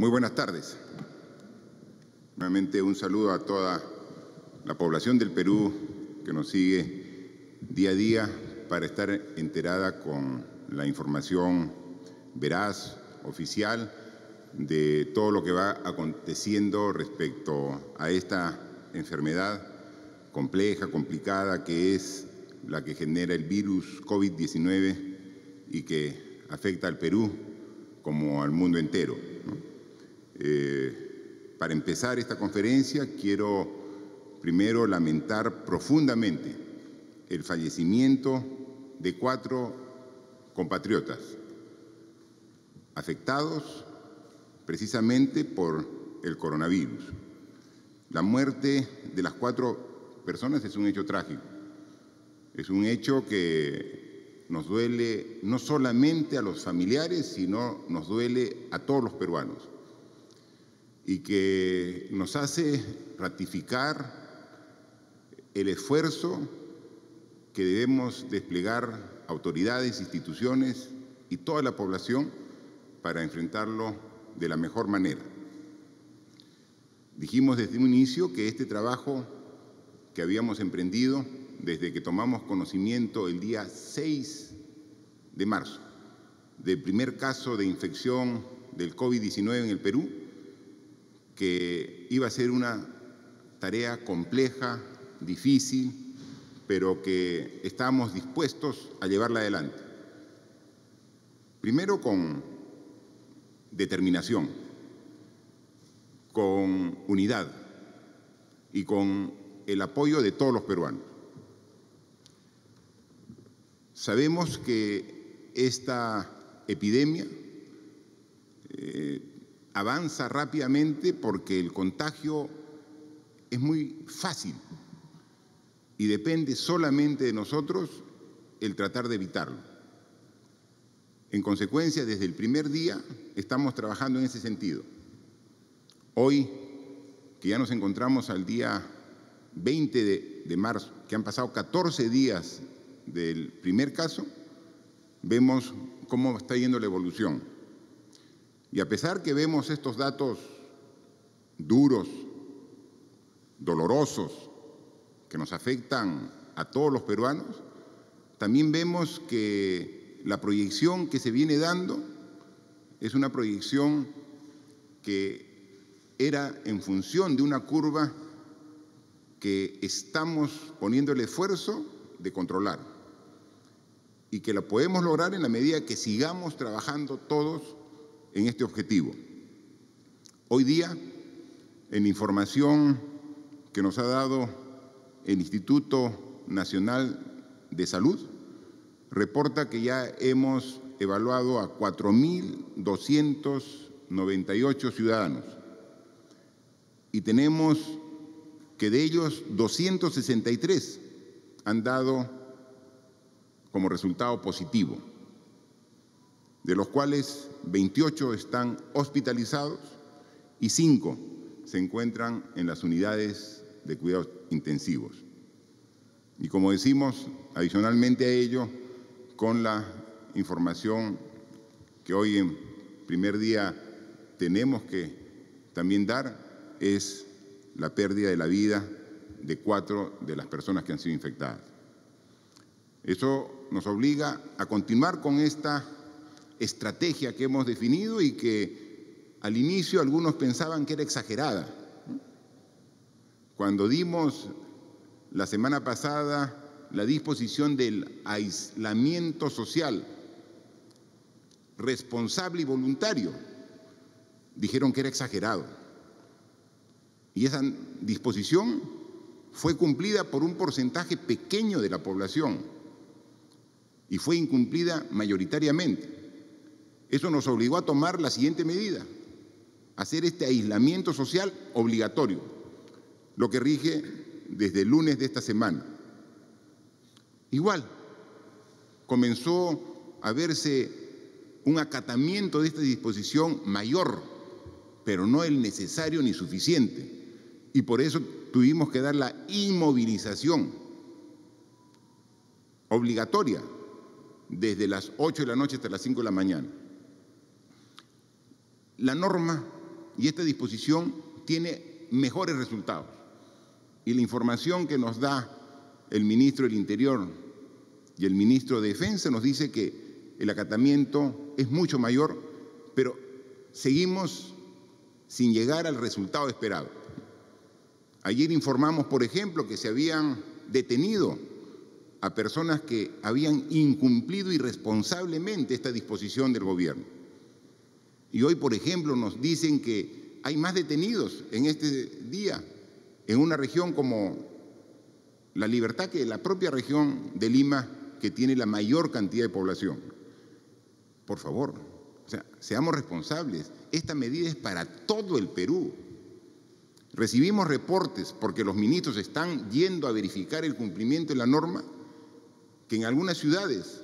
Muy buenas tardes. Nuevamente un saludo a toda la población del Perú que nos sigue día a día para estar enterada con la información veraz, oficial, de todo lo que va aconteciendo respecto a esta enfermedad compleja, complicada, que es la que genera el virus COVID-19 y que afecta al Perú como al mundo entero. Eh, para empezar esta conferencia quiero primero lamentar profundamente el fallecimiento de cuatro compatriotas afectados precisamente por el coronavirus. La muerte de las cuatro personas es un hecho trágico. Es un hecho que nos duele no solamente a los familiares, sino nos duele a todos los peruanos y que nos hace ratificar el esfuerzo que debemos desplegar autoridades, instituciones y toda la población para enfrentarlo de la mejor manera. Dijimos desde un inicio que este trabajo que habíamos emprendido desde que tomamos conocimiento el día 6 de marzo del primer caso de infección del COVID-19 en el Perú, que iba a ser una tarea compleja, difícil, pero que estamos dispuestos a llevarla adelante. Primero con determinación, con unidad y con el apoyo de todos los peruanos. Sabemos que esta epidemia eh, avanza rápidamente porque el contagio es muy fácil y depende solamente de nosotros el tratar de evitarlo. En consecuencia, desde el primer día estamos trabajando en ese sentido. Hoy, que ya nos encontramos al día 20 de, de marzo, que han pasado 14 días del primer caso, vemos cómo está yendo la evolución. Y a pesar que vemos estos datos duros, dolorosos, que nos afectan a todos los peruanos, también vemos que la proyección que se viene dando es una proyección que era en función de una curva que estamos poniendo el esfuerzo de controlar y que la podemos lograr en la medida que sigamos trabajando todos en este objetivo. Hoy día, en información que nos ha dado el Instituto Nacional de Salud, reporta que ya hemos evaluado a 4.298 ciudadanos y tenemos que de ellos 263 han dado como resultado positivo, de los cuales 28 están hospitalizados y 5 se encuentran en las unidades de cuidados intensivos. Y como decimos, adicionalmente a ello, con la información que hoy en primer día tenemos que también dar, es la pérdida de la vida de cuatro de las personas que han sido infectadas. Eso nos obliga a continuar con esta estrategia que hemos definido y que al inicio algunos pensaban que era exagerada. Cuando dimos la semana pasada la disposición del aislamiento social responsable y voluntario, dijeron que era exagerado. Y esa disposición fue cumplida por un porcentaje pequeño de la población y fue incumplida mayoritariamente. Eso nos obligó a tomar la siguiente medida, hacer este aislamiento social obligatorio, lo que rige desde el lunes de esta semana. Igual, comenzó a verse un acatamiento de esta disposición mayor, pero no el necesario ni suficiente. Y por eso tuvimos que dar la inmovilización obligatoria desde las 8 de la noche hasta las 5 de la mañana. La norma y esta disposición tiene mejores resultados. Y la información que nos da el ministro del Interior y el ministro de Defensa nos dice que el acatamiento es mucho mayor, pero seguimos sin llegar al resultado esperado. Ayer informamos, por ejemplo, que se habían detenido a personas que habían incumplido irresponsablemente esta disposición del gobierno. Y hoy, por ejemplo, nos dicen que hay más detenidos en este día en una región como La Libertad que la propia región de Lima que tiene la mayor cantidad de población. Por favor, o sea, seamos responsables. Esta medida es para todo el Perú. Recibimos reportes, porque los ministros están yendo a verificar el cumplimiento de la norma, que en algunas ciudades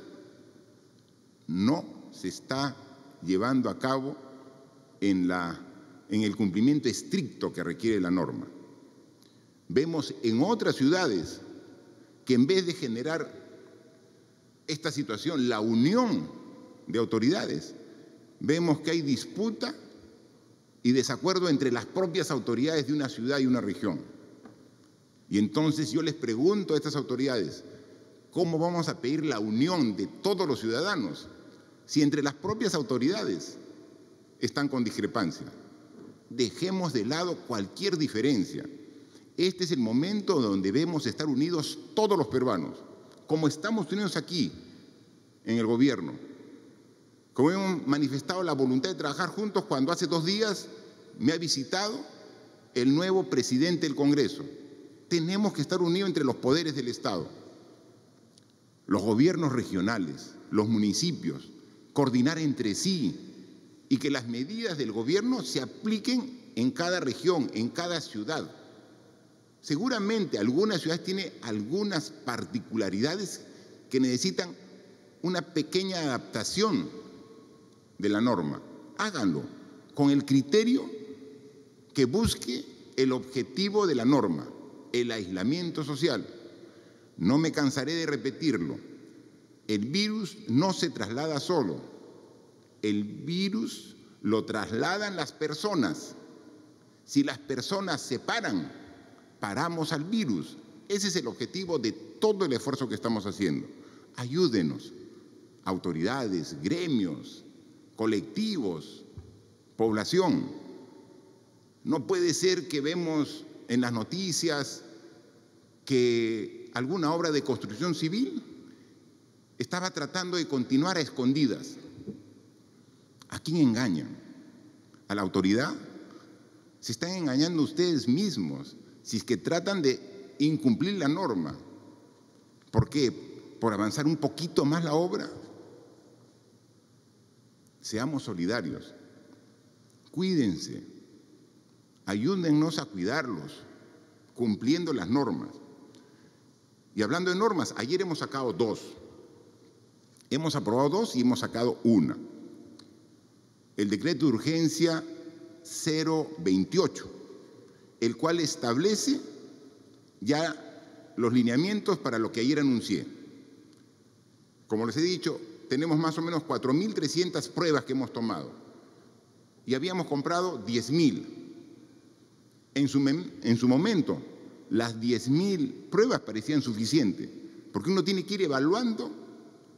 no se está llevando a cabo en, la, en el cumplimiento estricto que requiere la norma. Vemos en otras ciudades que en vez de generar esta situación, la unión de autoridades, vemos que hay disputa y desacuerdo entre las propias autoridades de una ciudad y una región. Y entonces yo les pregunto a estas autoridades, ¿cómo vamos a pedir la unión de todos los ciudadanos si entre las propias autoridades están con discrepancia? Dejemos de lado cualquier diferencia. Este es el momento donde debemos estar unidos todos los peruanos, como estamos unidos aquí en el gobierno, como hemos manifestado la voluntad de trabajar juntos cuando hace dos días me ha visitado el nuevo presidente del Congreso. Tenemos que estar unidos entre los poderes del Estado, los gobiernos regionales, los municipios, coordinar entre sí y que las medidas del gobierno se apliquen en cada región, en cada ciudad. Seguramente algunas ciudades tienen algunas particularidades que necesitan una pequeña adaptación de la norma. Háganlo con el criterio que busque el objetivo de la norma, el aislamiento social. No me cansaré de repetirlo. El virus no se traslada solo. El virus lo trasladan las personas. Si las personas se paran, paramos al virus. Ese es el objetivo de todo el esfuerzo que estamos haciendo. Ayúdenos, autoridades, gremios, colectivos, población. No puede ser que vemos en las noticias que alguna obra de construcción civil estaba tratando de continuar a escondidas. ¿A quién engañan? ¿A la autoridad? Se están engañando ustedes mismos si es que tratan de incumplir la norma. ¿Por qué? ¿Por avanzar un poquito más la obra? Seamos solidarios. Cuídense. Ayúdennos a cuidarlos, cumpliendo las normas. Y hablando de normas, ayer hemos sacado dos. Hemos aprobado dos y hemos sacado una. El decreto de urgencia 028, el cual establece ya los lineamientos para lo que ayer anuncié. Como les he dicho, tenemos más o menos 4.300 pruebas que hemos tomado y habíamos comprado 10.000. En su, en su momento, las 10.000 pruebas parecían suficientes, porque uno tiene que ir evaluando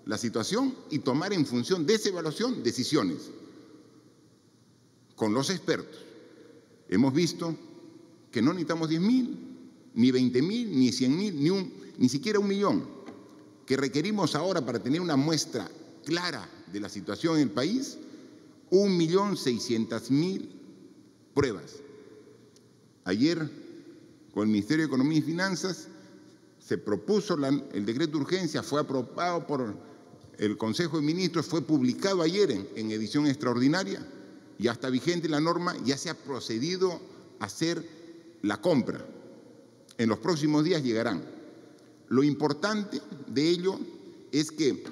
la situación y tomar en función de esa evaluación decisiones. Con los expertos hemos visto que no necesitamos 10.000, ni 20.000, ni 100.000, ni, ni siquiera un millón, que requerimos ahora para tener una muestra clara de la situación en el país, 1.600.000 pruebas. Ayer, con el Ministerio de Economía y Finanzas, se propuso el decreto de urgencia, fue aprobado por el Consejo de Ministros, fue publicado ayer en, edición extraordinaria, ya está vigente la norma, ya se ha procedido a hacer la compra. En los próximos días llegarán. Lo importante de ello es que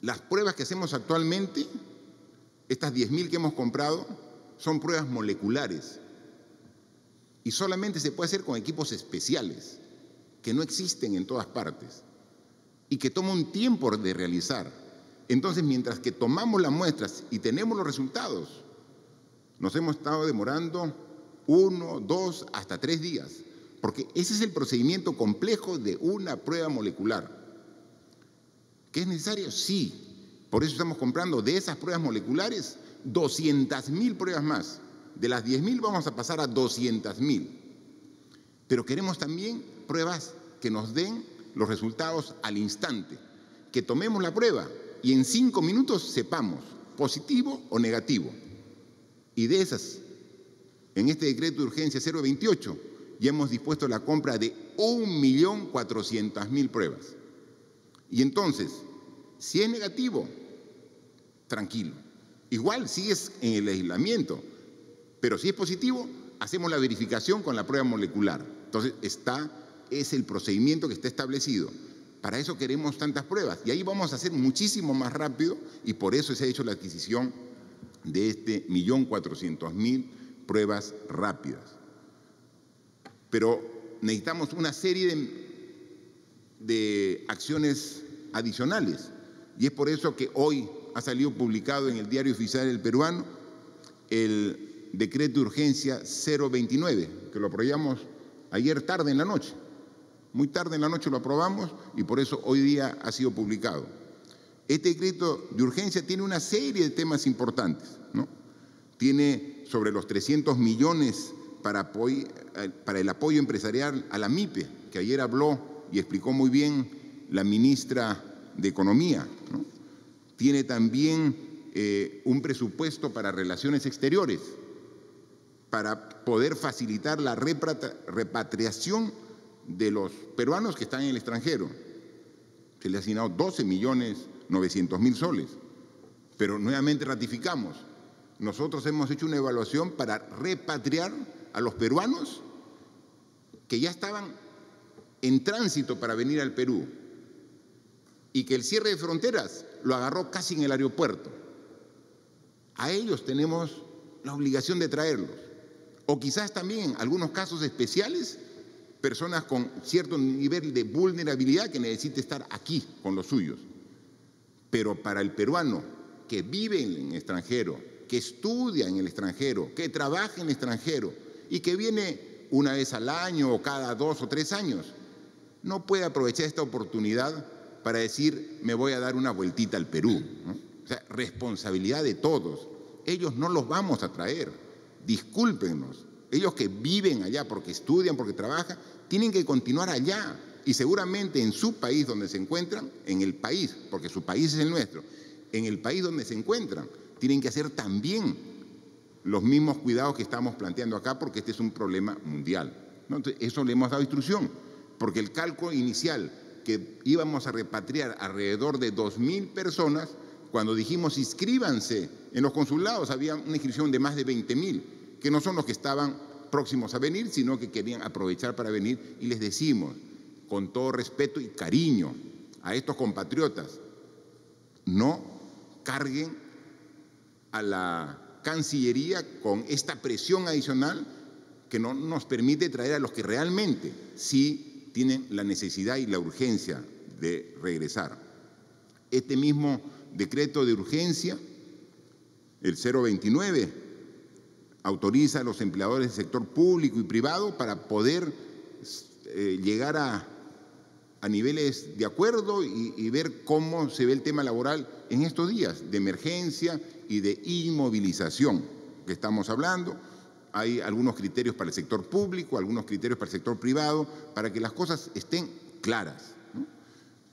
las pruebas que hacemos actualmente, estas 10.000 que hemos comprado, son pruebas moleculares y solamente se puede hacer con equipos especiales que no existen en todas partes y que toma un tiempo de realizar. Entonces, mientras que tomamos las muestras y tenemos los resultados, Nos hemos estado demorando uno, dos, hasta tres días, porque ese es el procedimiento complejo de una prueba molecular. ¿Qué es necesario? Sí. Por eso estamos comprando de esas pruebas moleculares 200.000 pruebas más. De las 10.000 vamos a pasar a 200.000. Pero queremos también pruebas que nos den los resultados al instante, que tomemos la prueba y en cinco minutos sepamos positivo o negativo. Y de esas, en este decreto de urgencia 028, ya hemos dispuesto la compra de 1.400.000 pruebas. Y entonces, si es negativo, tranquilo. Igual sigues en el aislamiento, pero si es positivo, hacemos la verificación con la prueba molecular. Entonces, está, es el procedimiento que está establecido. Para eso queremos tantas pruebas. Y ahí vamos a hacer muchísimo más rápido y por eso se ha hecho la adquisición de este millón cuatrocientos mil pruebas rápidas. Pero necesitamos una serie de, acciones adicionales. Y es por eso que hoy ha salido publicado en el Diario Oficial del Peruano el decreto de urgencia 029, que lo aprobamos ayer tarde en la noche. Muy tarde en la noche lo aprobamos y por eso hoy día ha sido publicado. Este decreto de urgencia tiene una serie de temas importantes. Tiene sobre los 300 millones para, eh, para el apoyo empresarial a la MIPE, que ayer habló y explicó muy bien la ministra de Economía. Tiene también eh, un presupuesto para relaciones exteriores, para poder facilitar la repatriación de los peruanos que están en el extranjero. Se le ha asignado 12 millones 900 mil soles. Pero nuevamente ratificamos, nosotros hemos hecho una evaluación para repatriar a los peruanos que ya estaban en tránsito para venir al Perú y que el cierre de fronteras lo agarró casi en el aeropuerto. A ellos tenemos la obligación de traerlos. O quizás también en algunos casos especiales, personas con cierto nivel de vulnerabilidad que necesite estar aquí con los suyos. Pero para el peruano que vive en el extranjero, que estudia en el extranjero, que trabaja en el extranjero y que viene una vez al año o cada dos o tres años, no puede aprovechar esta oportunidad para decir, me voy a dar una vueltita al Perú. O sea, responsabilidad de todos. Ellos no los vamos a traer. Discúlpenos. Ellos que viven allá porque estudian, porque trabajan, tienen que continuar allá. Y seguramente en su país donde se encuentran, en el país, porque su país es el nuestro, en el país donde se encuentran, tienen que hacer también los mismos cuidados que estamos planteando acá, porque este es un problema mundial. Entonces, eso le hemos dado instrucción, porque el cálculo inicial que íbamos a repatriar alrededor de 2.000 personas, cuando dijimos inscríbanse en los consulados, había una inscripción de más de 20.000, que no son los que estaban próximos a venir, sino que querían aprovechar para venir y les decimos, con todo respeto y cariño a estos compatriotas, no carguen a la Cancillería con esta presión adicional que no nos permite traer a los que realmente sí tienen la necesidad y la urgencia de regresar. Este mismo decreto de urgencia, el 029, autoriza a los empleadores del sector público y privado para poder eh, llegar a, niveles de acuerdo y, y ver cómo se ve el tema laboral en estos días de emergencia y de inmovilización que estamos hablando hay algunos criterios para el sector público, algunos criterios para el sector privado, para que las cosas estén claras.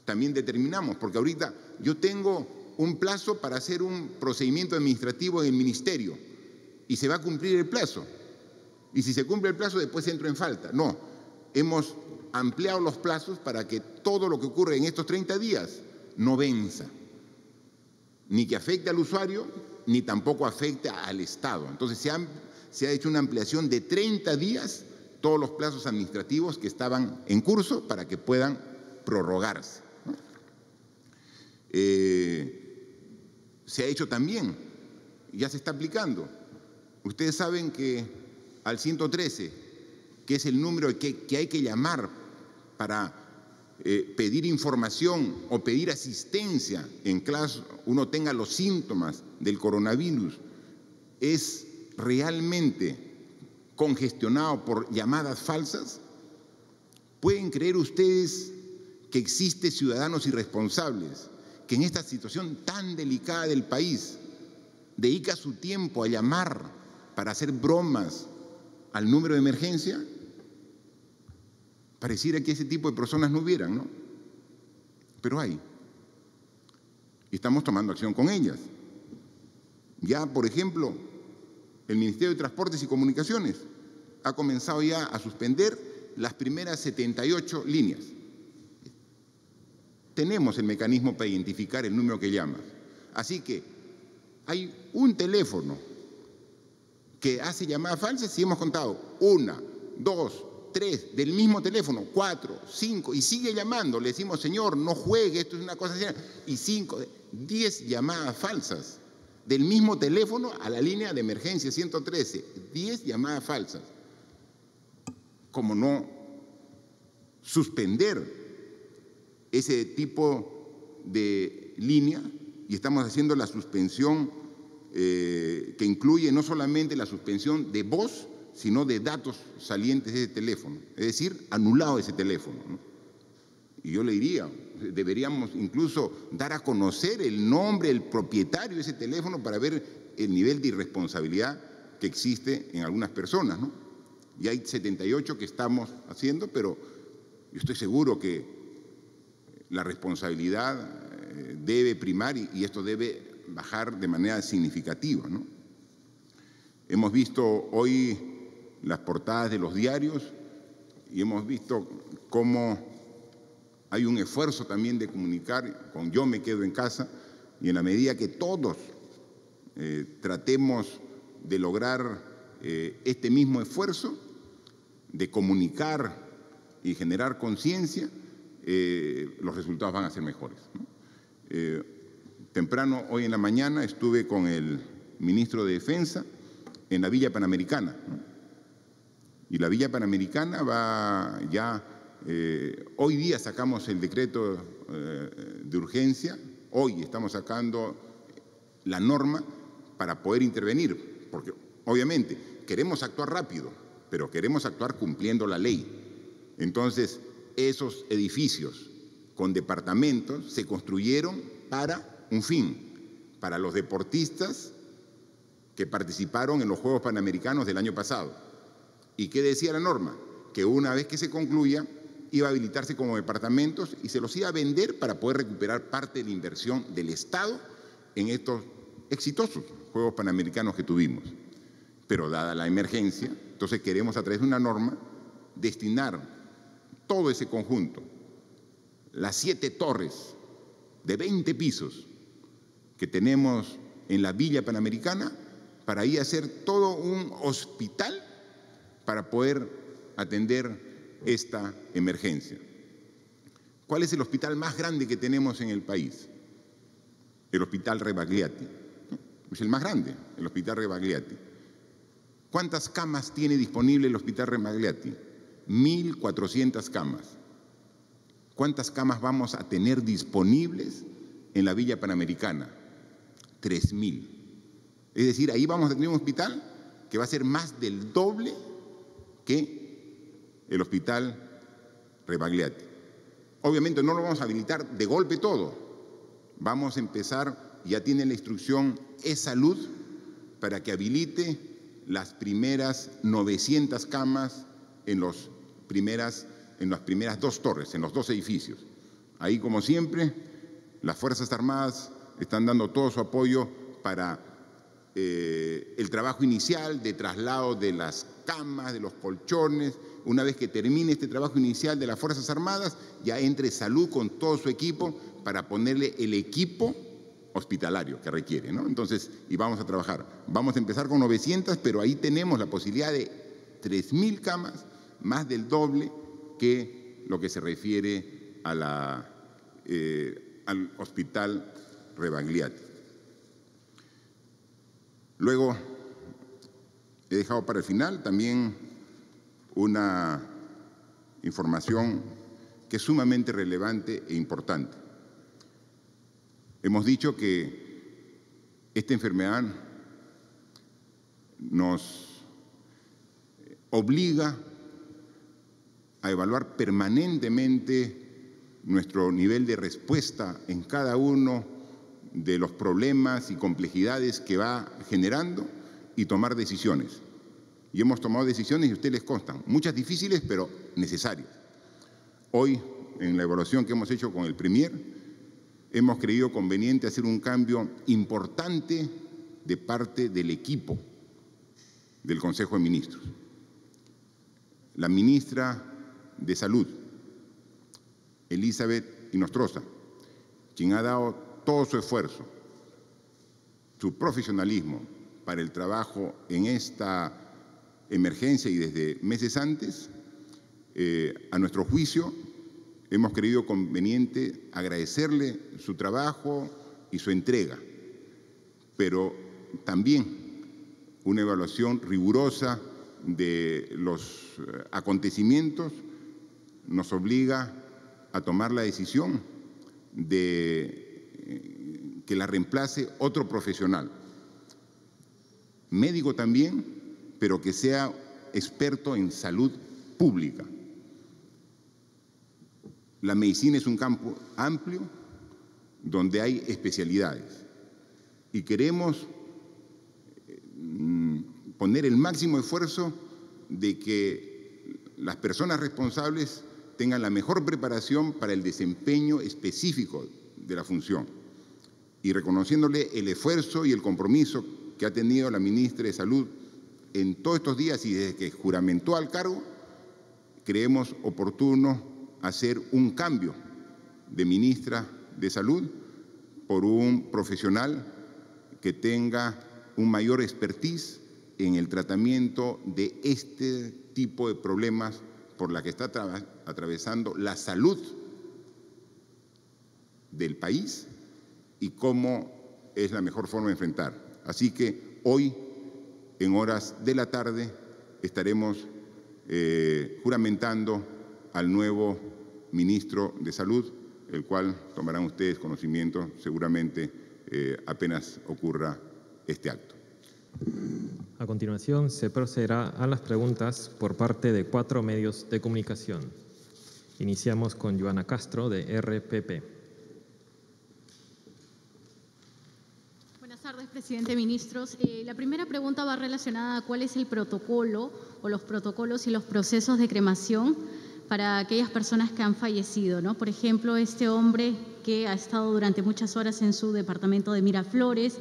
También determinamos, porque ahorita yo tengo un plazo para hacer un procedimiento administrativo en el ministerio y se va a cumplir el plazo. Y si se cumple el plazo, después entro en falta. No, hemos ampliado los plazos para que todo lo que ocurre en estos 30 días no venza, ni que afecte al usuario, ni tampoco afecte al Estado. Entonces se ha hecho una ampliación de 30 días todos los plazos administrativos que estaban en curso para que puedan prorrogarse. Eh, se ha hecho también, ya se está aplicando. Ustedes saben que al 113, que es el número que, hay que llamar para eh, pedir información o pedir asistencia en caso uno tenga los síntomas del coronavirus, es realmente congestionado por llamadas falsas? ¿Pueden creer ustedes que existen ciudadanos irresponsables que en esta situación tan delicada del país dedica su tiempo a llamar para hacer bromas al número de emergencia? Pareciera que ese tipo de personas no hubieran, ¿no? Pero hay. Y estamos tomando acción con ellas. Ya, por ejemplo, el Ministerio de Transportes y Comunicaciones ha comenzado ya a suspender las primeras 78 líneas. Tenemos el mecanismo para identificar el número que llamas. Así que hay un teléfono que hace llamadas falsas y hemos contado una, dos, tres, del mismo teléfono, cuatro, cinco, y sigue llamando. Le decimos, señor, no juegue, esto es una cosa así. Y cinco, diez llamadas falsas del mismo teléfono a la línea de emergencia 113. Diez llamadas falsas. Como no suspender ese tipo de línea y estamos haciendo la suspensión eh, que incluye no solamente la suspensión de voz, sino de datos salientes de ese teléfono, es decir, anulado ese teléfono. Y yo le diría, deberíamos incluso dar a conocer el nombre, el propietario de ese teléfono para ver el nivel de irresponsabilidad que existe en algunas personas. Y hay 78 que estamos haciendo, pero yo estoy seguro que la responsabilidad eh, debe primar y esto debe bajar de manera significativa. ¿no? Hemos visto hoy las portadas de los diarios y hemos visto cómo hay un esfuerzo también de comunicar con yo me quedo en casa y en la medida que todos eh, tratemos de lograr eh, este mismo esfuerzo, de comunicar y generar conciencia, eh, los resultados van a ser mejores. Temprano, hoy en la mañana, estuve con el ministro de Defensa en la Villa Panamericana. Y la Villa Panamericana va ya, eh, hoy día sacamos el decreto eh, de urgencia, hoy estamos sacando la norma para poder intervenir, porque obviamente queremos actuar rápido, pero queremos actuar cumpliendo la ley. Entonces, esos edificios con departamentos se construyeron para un fin, para los deportistas que participaron en los Juegos Panamericanos del año pasado. ¿Y qué decía la norma? Que una vez que se concluya, iba a habilitarse como departamentos y se los iba a vender para poder recuperar parte de la inversión del Estado en estos exitosos Juegos Panamericanos que tuvimos. Pero dada la emergencia, entonces queremos a través de una norma destinar todo ese conjunto, las siete torres de 20 pisos que tenemos en la Villa Panamericana, para ir a hacer todo un hospital para poder atender esta emergencia. ¿Cuál es el hospital más grande que tenemos en el país? El Hospital Rebagliati. Es el más grande, el Hospital Rebagliati. ¿Cuántas camas tiene disponible el Hospital Rebagliati? 1.400 camas. ¿Cuántas camas vamos a tener disponibles en la Villa Panamericana? 3.000. Es decir, ahí vamos a tener un hospital que va a ser más del doble que el hospital Rebagliati. Obviamente no lo vamos a habilitar de golpe todo. Vamos a empezar, ya tiene la instrucción e-salud para que habilite las primeras 900 camas en, los primeras, en las primeras dos torres, en los dos edificios. Ahí, como siempre, las Fuerzas Armadas están dando todo su apoyo para eh, el trabajo inicial de traslado de las camas, de los colchones. Una vez que termine este trabajo inicial de las Fuerzas Armadas, ya entre salud con todo su equipo para ponerle el equipo hospitalario que requiere. Entonces, y vamos a trabajar. Vamos a empezar con 900, pero ahí tenemos la posibilidad de 3.000 camas, más del doble que lo que se refiere a la, eh, al hospital Rebagliati. Luego, he dejado para el final también una información que es sumamente relevante e importante. Hemos dicho que esta enfermedad nos obliga a evaluar permanentemente nuestro nivel de respuesta en cada uno de los problemas y complejidades que va generando y tomar decisiones. Y hemos tomado decisiones, y ustedes les constan, muchas difíciles, pero necesarias. Hoy, en la evaluación que hemos hecho con el Premier, hemos creído conveniente hacer un cambio importante de parte del equipo del Consejo de Ministros. La ministra de Salud, Elizabeth Inostroza, quien ha dado todo su esfuerzo, su profesionalismo para el trabajo en esta emergencia y desde meses antes, eh, a nuestro juicio, hemos creído conveniente agradecerle su trabajo y su entrega, pero también una evaluación rigurosa de los eh, acontecimientos nos obliga a tomar la decisión de que la reemplace otro profesional, médico también, pero que sea experto en salud pública. La medicina es un campo amplio donde hay especialidades y queremos mm, poner el máximo esfuerzo de que las personas responsables tengan la mejor preparación para el desempeño específico de la función. Y reconociéndole el esfuerzo y el compromiso que ha tenido la ministra de Salud en todos estos días y desde que juramentó al cargo, creemos oportuno hacer un cambio de ministra de Salud por un profesional que tenga un mayor expertise en el tratamiento de este tipo de problemas por la que está atravesando la salud del país y cómo es la mejor forma de enfrentar. Así que hoy, en horas de la tarde, estaremos eh, juramentando al nuevo ministro de Salud, el cual tomarán ustedes conocimiento seguramente eh, apenas ocurra este acto. A continuación, se procederá a las preguntas por parte de cuatro medios de comunicación. Iniciamos con Joana Castro, de RPP. Buenas tardes, presidente, ministros. Eh, la primera pregunta va relacionada a cuál es el protocolo o los protocolos y los procesos de cremación para aquellas personas que han fallecido, ¿no? Por ejemplo, este hombre que ha estado durante muchas horas en su departamento de Miraflores,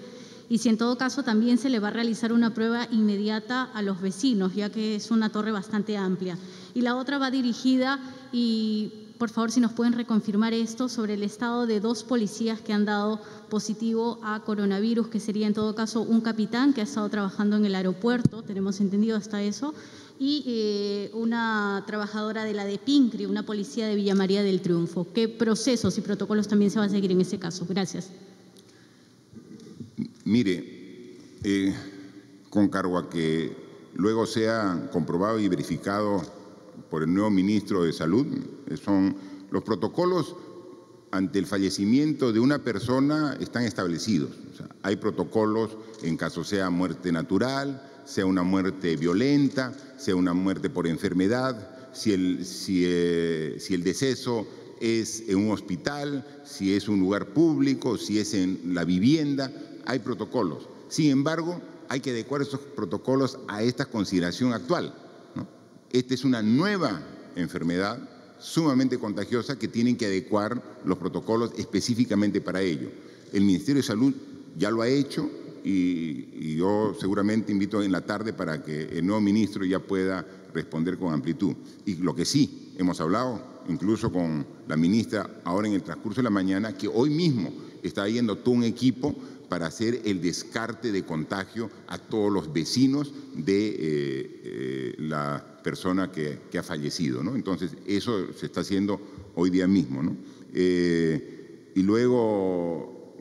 y si en todo caso también se le va a realizar una prueba inmediata a los vecinos, ya que es una torre bastante amplia. Y la otra va dirigida, y por favor si nos pueden reconfirmar esto, sobre el estado de dos policías que han dado positivo a coronavirus, que sería en todo caso un capitán que ha estado trabajando en el aeropuerto, tenemos entendido hasta eso, y eh, una trabajadora de la de Pincri, una policía de Villa María del Triunfo. ¿Qué procesos y protocolos también se va a seguir en ese caso? Gracias. Mire, eh, con cargo a que luego sea comprobado y verificado por el nuevo ministro de Salud, eh, son los protocolos ante el fallecimiento de una persona están establecidos. hay protocolos en caso sea muerte natural, sea una muerte violenta, sea una muerte por enfermedad, si el, si, eh, si el deceso es en un hospital, si es un lugar público, si es en la vivienda, hay protocolos. Sin embargo, hay que adecuar esos protocolos a esta consideración actual. Esta es una nueva enfermedad sumamente contagiosa que tienen que adecuar los protocolos específicamente para ello. El Ministerio de Salud ya lo ha hecho y, yo seguramente invito en la tarde para que el nuevo ministro ya pueda responder con amplitud. Y lo que sí, hemos hablado incluso con la ministra ahora en el transcurso de la mañana, que hoy mismo está yendo todo un equipo para hacer el descarte de contagio a todos los vecinos de eh, eh, la persona que, ha fallecido. ¿no? Entonces, eso se está haciendo hoy día mismo. ¿no? Eh, y luego,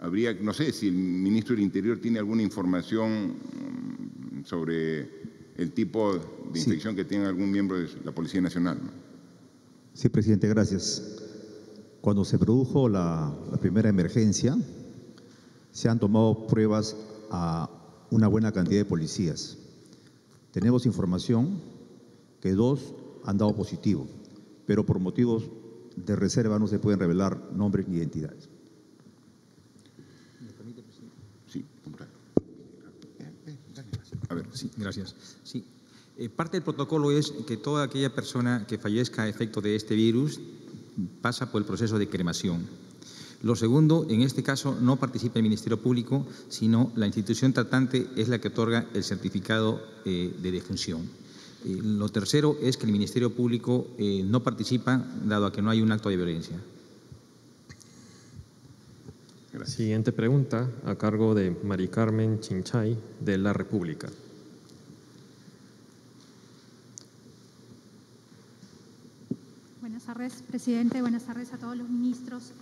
habría, no sé si el ministro del Interior tiene alguna información mm, sobre el tipo de infección que tiene algún miembro de la Policía Nacional. Sí, presidente, gracias. Cuando se produjo la primera emergencia, se han tomado pruebas a una buena cantidad de policías. Tenemos información que dos han dado positivo, pero por motivos de reserva no se pueden revelar nombres ni identidades. Sí, a ver, sí, gracias. Sí. Eh, parte del protocolo es que toda aquella persona que fallezca a efecto de este virus pasa por el proceso de cremación. Lo segundo, en este caso no participa el Ministerio Público, sino la institución tratante es la que otorga el certificado eh, de defunción. Eh, lo tercero es que el Ministerio Público eh, no participa dado a que no hay un acto de violencia. Siguiente pregunta a cargo de Mari Carmen Chinchay de La República. Buenas tardes, presidente. Buenas tardes a todos los ministros.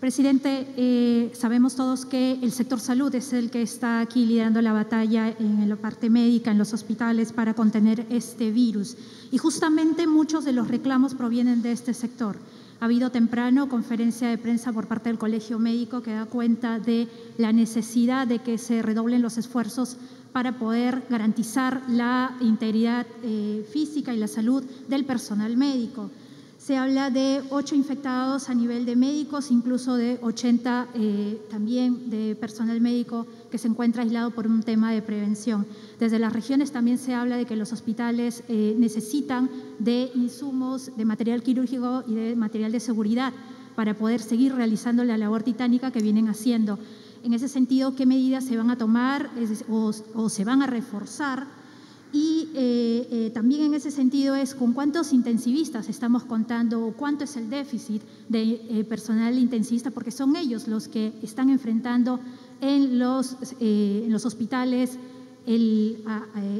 Presidente, eh, sabemos todos que el sector salud es el que está aquí liderando la batalla en la parte médica, en los hospitales, para contener este virus. Y justamente muchos de los reclamos provienen de este sector. Ha habido temprano conferencia de prensa por parte del Colegio Médico que da cuenta de la necesidad de que se redoblen los esfuerzos para poder garantizar la integridad eh, física y la salud del personal médico. Se habla de ocho infectados a nivel de médicos, incluso de 80 eh, también de personal médico que se encuentra aislado por un tema de prevención. Desde las regiones también se habla de que los hospitales eh, necesitan de insumos, de material quirúrgico y de material de seguridad para poder seguir realizando la labor titánica que vienen haciendo. En ese sentido, ¿qué medidas se van a tomar o se van a reforzar? Y eh, eh, también en ese sentido es con cuántos intensivistas estamos contando o cuánto es el déficit de eh, personal intensivista, porque son ellos los que están enfrentando en los, en los hospitales, el,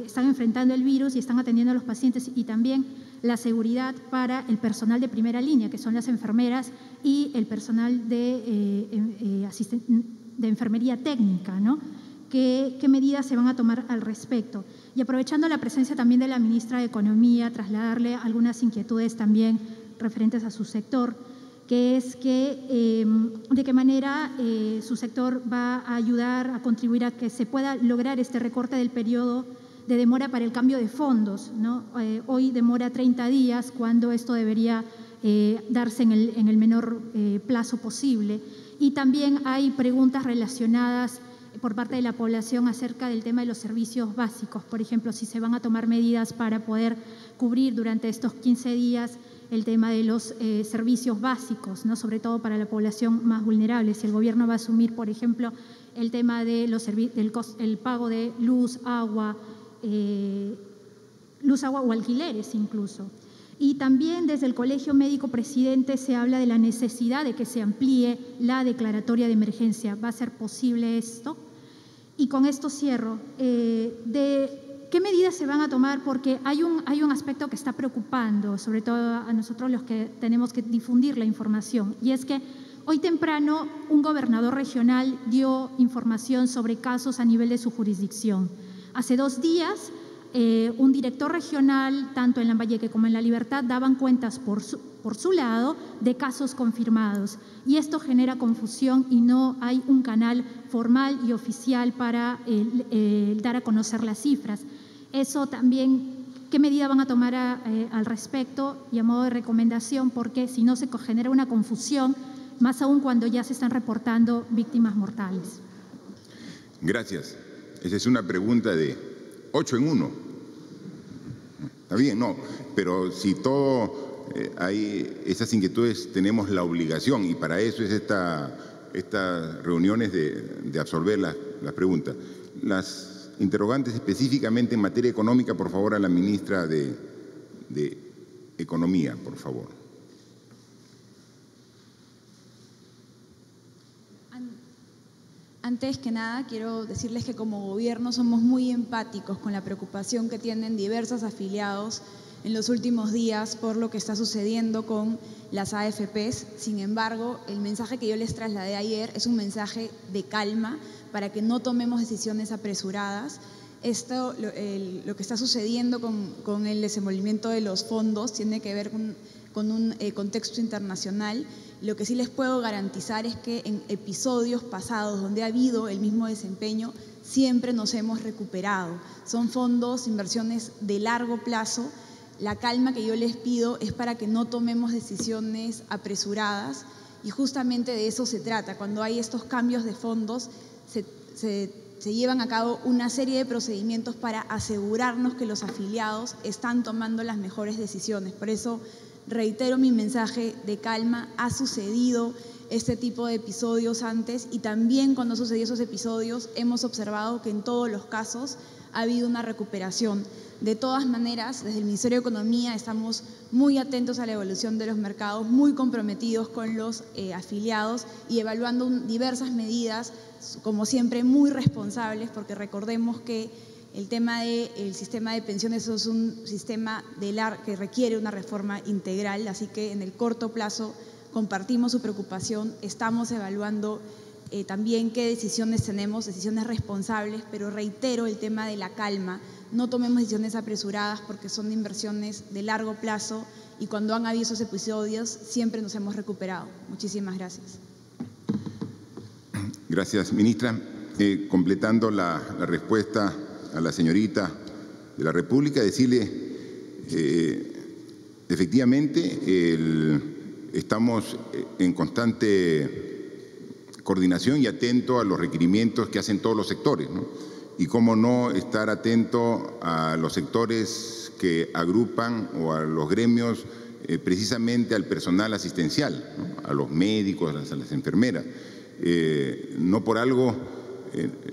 están enfrentando el virus y están atendiendo a los pacientes y también la seguridad para el personal de primera línea, que son las enfermeras y el personal de, de enfermería técnica, ¿no? ¿Qué, ¿Qué medidas se van a tomar al respecto? Y aprovechando la presencia también de la ministra de Economía, trasladarle algunas inquietudes también referentes a su sector, que es que eh, de qué manera eh, su sector va a ayudar a contribuir a que se pueda lograr este recorte del periodo de demora para el cambio de fondos. ¿no? Eh, hoy demora 30 días cuando esto debería darse en el, en el menor plazo posible. Y también hay preguntas relacionadas por parte de la población acerca del tema de los servicios básicos. Por ejemplo, si se van a tomar medidas para poder cubrir durante estos 15 días el tema de los eh, servicios básicos, ¿no? sobre todo para la población más vulnerable. Si el gobierno va a asumir, por ejemplo, el tema de los del el pago de luz, agua, eh, luz, agua o alquileres incluso. Y también desde el Colegio Médico Presidente se habla de la necesidad de que se amplíe la declaratoria de emergencia. ¿Va a ser posible esto? Y con esto cierro. Eh, de ¿Qué medidas se van a tomar? Porque hay un, hay un aspecto que está preocupando, sobre todo a nosotros los que tenemos que difundir la información, y es que hoy temprano un gobernador regional dio información sobre casos a nivel de su jurisdicción. Hace dos días eh, un director regional, tanto en Lambayeque como en La Libertad, daban cuentas por su, por su lado de casos confirmados. Y esto genera confusión y no hay un canal formal y oficial para dar a conocer las cifras. Eso también, ¿qué medida van a tomar eh, al respecto y a modo de recomendación? Porque si no se genera una confusión, más aún cuando ya se están reportando víctimas mortales. Gracias. Esa es una pregunta de ocho en uno. Está bien, no, pero si todo eh, hay esas inquietudes, tenemos la obligación, y para eso es esta, estas reuniones de, absorber las, preguntas. Las interrogantes específicamente en materia económica, por favor, a la ministra de Economía, por favor. Antes que nada, quiero decirles que como gobierno somos muy empáticos con la preocupación que tienen diversos afiliados en los últimos días por lo que está sucediendo con las AFPs. Sin embargo, el mensaje que yo les trasladé ayer es un mensaje de calma para que no tomemos decisiones apresuradas. Esto, lo, que está sucediendo con, el desenvolvimiento de los fondos tiene que ver con, un eh, contexto internacional lo que sí les puedo garantizar es que en episodios pasados donde ha habido el mismo desempeño, siempre nos hemos recuperado. Son fondos, inversiones de largo plazo. La calma que yo les pido es para que no tomemos decisiones apresuradas y justamente de eso se trata. Cuando hay estos cambios de fondos, se, llevan a cabo una serie de procedimientos para asegurarnos que los afiliados están tomando las mejores decisiones. Por eso reitero mi mensaje de calma. Ha sucedido este tipo de episodios antes y también cuando sucedió esos episodios hemos observado que en todos los casos ha habido una recuperación. De todas maneras, desde el Ministerio de Economía estamos muy atentos a la evolución de los mercados, muy comprometidos con los eh, afiliados y evaluando diversas medidas, como siempre, muy responsables, porque recordemos que el tema del sistema de pensiones es un sistema de que requiere una reforma integral, así que en el corto plazo compartimos su preocupación, estamos evaluando eh, también qué decisiones tenemos, decisiones responsables, pero reitero el tema de la calma, no tomemos decisiones apresuradas porque son inversiones de largo plazo y cuando han habido esos episodios siempre nos hemos recuperado. Muchísimas gracias. Gracias, ministra. Eh, completando la, respuesta a la señorita de la República, decirle, eh, efectivamente, estamos en constante coordinación y atento a los requerimientos que hacen todos los sectores. Y cómo no estar atento a los sectores que agrupan o a los gremios eh, precisamente al personal asistencial, a los médicos, a las, enfermeras. Eh, no por algo,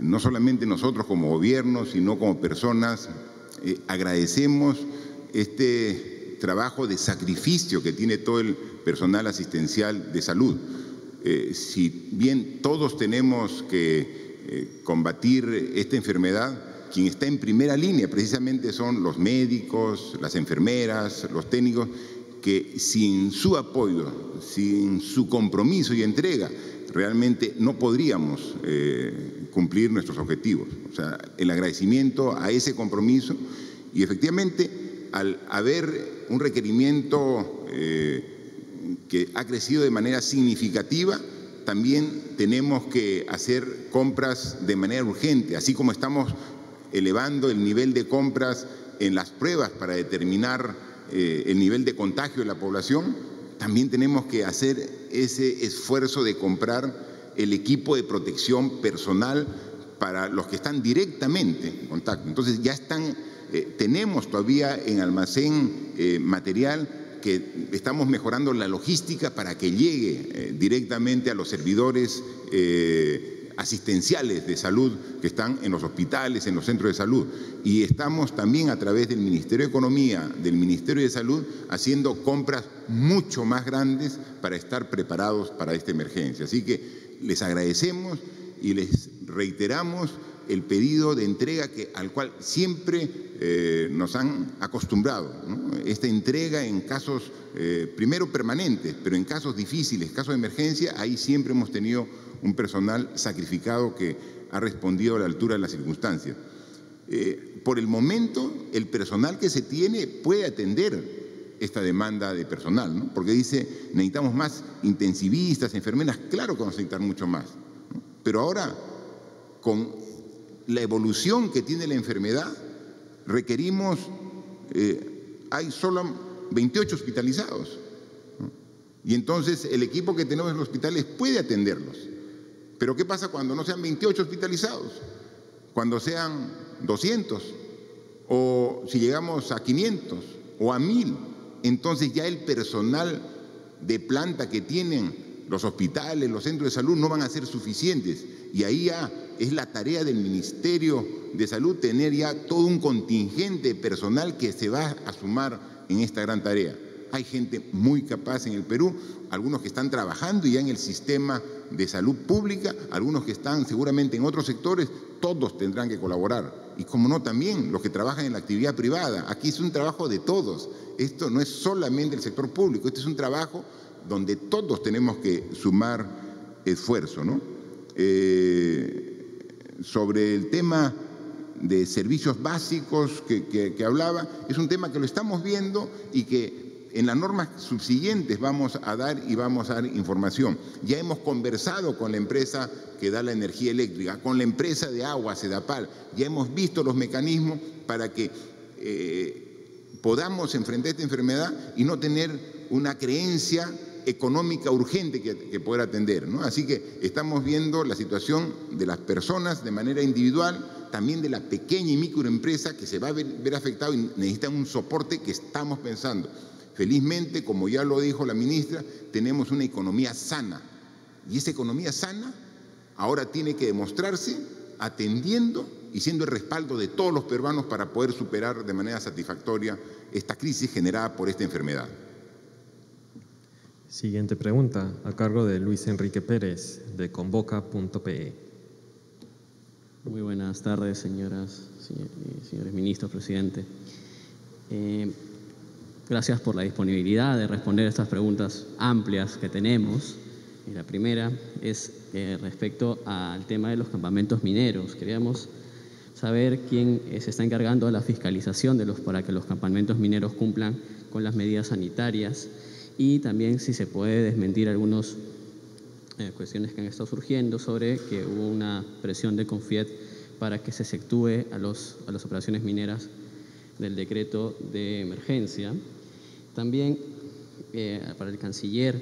no solamente nosotros como gobierno, sino como personas, agradecemos este trabajo de sacrificio que tiene todo el personal asistencial de salud. Eh, si bien todos tenemos que eh, combatir esta enfermedad, quien está en primera línea precisamente son los médicos, las enfermeras, los técnicos, que sin su apoyo, sin su compromiso y entrega, realmente no podríamos eh, cumplir nuestros objetivos. O sea, el agradecimiento a ese compromiso y efectivamente al haber un requerimiento que ha crecido de manera significativa, también tenemos que hacer compras de manera urgente, así como estamos elevando el nivel de compras en las pruebas para determinar eh, el nivel de contagio de la población, también tenemos que hacer ese esfuerzo de comprar el equipo de protección personal para los que están directamente en contacto. Entonces ya están, eh, tenemos todavía en almacén eh, material que estamos mejorando la logística para que llegue eh, directamente a los servidores asistenciales de salud que están en los hospitales, en los centros de salud. Y estamos también a través del Ministerio de Economía, del Ministerio de Salud, haciendo compras mucho más grandes para estar preparados para esta emergencia. Así que les agradecemos y les reiteramos el pedido de entrega que, al cual siempre eh, nos han acostumbrado. Esta entrega en casos, eh, primero permanentes, pero en casos difíciles, casos de emergencia, ahí siempre hemos tenido un personal sacrificado que ha respondido a la altura de las circunstancias. Eh, por el momento, el personal que se tiene puede atender esta demanda de personal, porque dice, necesitamos más intensivistas, enfermeras, claro que vamos a necesitar mucho más. Pero ahora, con la evolución que tiene la enfermedad, requerimos, eh, hay solo 28 hospitalizados. Y entonces el equipo que tenemos en los hospitales puede atenderlos. Pero ¿qué pasa cuando no sean 28 hospitalizados? Cuando sean 200 o si llegamos a 500 o a 1000, entonces ya el personal de planta que tienen los hospitales, los centros de salud no van a ser suficientes y ahí ya es la tarea del Ministerio de Salud tener ya todo un contingente personal que se va a sumar en esta gran tarea. Hay gente muy capaz en el Perú, algunos que están trabajando ya en el sistema de salud pública, algunos que están seguramente en otros sectores, todos tendrán que colaborar. Y como no, también los que trabajan en la actividad privada. Aquí es un trabajo de todos. Esto no es solamente el sector público, este es un trabajo donde todos tenemos que sumar esfuerzo. ¿no? Eh, sobre el tema de servicios básicos que, hablaba, es un tema que lo estamos viendo y que en las normas subsiguientes vamos a dar y vamos a dar información. Ya hemos conversado con la empresa que da la energía eléctrica, con la empresa de agua, Sedapal, ya hemos visto los mecanismos para que eh, podamos enfrentar esta enfermedad y no tener una creencia económica urgente que, poder atender. ¿no? Así que estamos viendo la situación de las personas de manera individual, también de la pequeña y microempresa que se va a ver, ver afectado y necesitan un soporte que estamos pensando. Felizmente, como ya lo dijo la ministra, tenemos una economía sana. Y esa economía sana ahora tiene que demostrarse atendiendo y siendo el respaldo de todos los peruanos para poder superar de manera satisfactoria esta crisis generada por esta enfermedad. Siguiente pregunta, a cargo de Luis Enrique Pérez, de convoca.pe. Muy buenas tardes, señoras y señores ministros, presidente. Eh, Gracias por la disponibilidad de responder estas preguntas amplias que tenemos. Y la primera es eh, respecto al tema de los campamentos mineros. Queríamos saber quién se está encargando de la fiscalización de los, para que los campamentos mineros cumplan con las medidas sanitarias y también si se puede desmentir algunas eh, cuestiones que han estado surgiendo sobre que hubo una presión de Confiet para que se efectúe a, los, a las operaciones mineras del decreto de emergencia. También eh, para el canciller,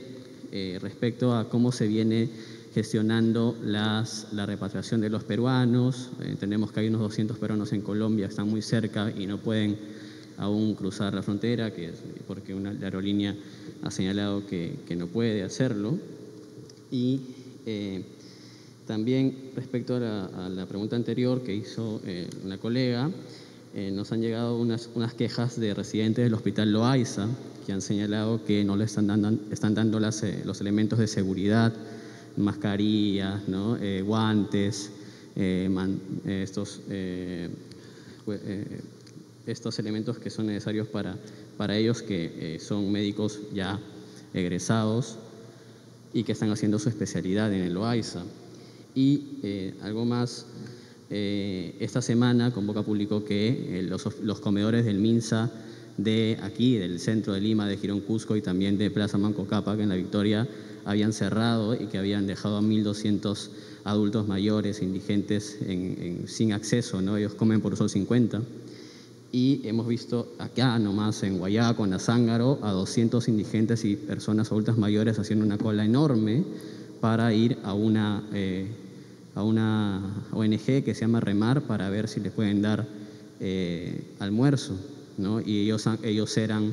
eh, respecto a cómo se viene gestionando las, la repatriación de los peruanos. Entendemos que hay unos 200 peruanos en Colombia, están muy cerca y no pueden aún cruzar la frontera, que porque una, la aerolínea ha señalado que, no puede hacerlo. Y eh, también respecto a la, pregunta anterior que hizo una colega, eh, nos han llegado unas, unas, quejas de residentes del Hospital Loaiza que han señalado que no le están dando, están dando las, eh, los elementos de seguridad, mascarillas, ¿no? Eh, guantes, estos, estos elementos que son necesarios para, para ellos, que son médicos ya egresados y que están haciendo su especialidad en el Loaiza. Y algo más eh, esta semana Convoca publicó que eh, los, comedores del MINSA de aquí, del centro de Lima, de Girón Cusco y también de Plaza Manco que en la Victoria habían cerrado y que habían dejado a 1.200 adultos mayores, indigentes, sin acceso, ¿no? ellos comen por solo 50. Y hemos visto acá nomás en Guayaco, en Azángaro, a 200 indigentes y personas adultas mayores haciendo una cola enorme para ir a una eh, a una ONG que se llama Remar para ver si les pueden dar eh, almuerzo, ¿no? Y ellos, ellos eran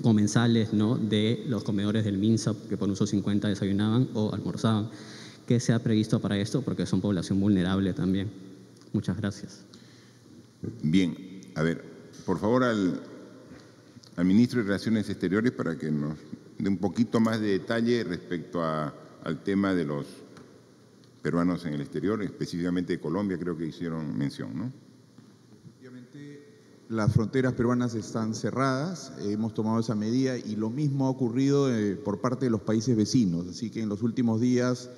comensales ¿no? de los comedores del MINSA que por uso 50 desayunaban o almorzaban. ¿Qué se ha previsto para esto? Porque son población vulnerable también. Muchas gracias. Bien, a ver, por favor al, al ministro de Relaciones Exteriores para que nos dé un poquito más de detalle respecto al tema de los peruanos en el exterior, específicamente de Colombia, creo que hicieron mención, ¿no? Obviamente, las fronteras peruanas están cerradas, hemos tomado esa medida y lo mismo ha ocurrido eh, por parte de los países vecinos, así que en los últimos días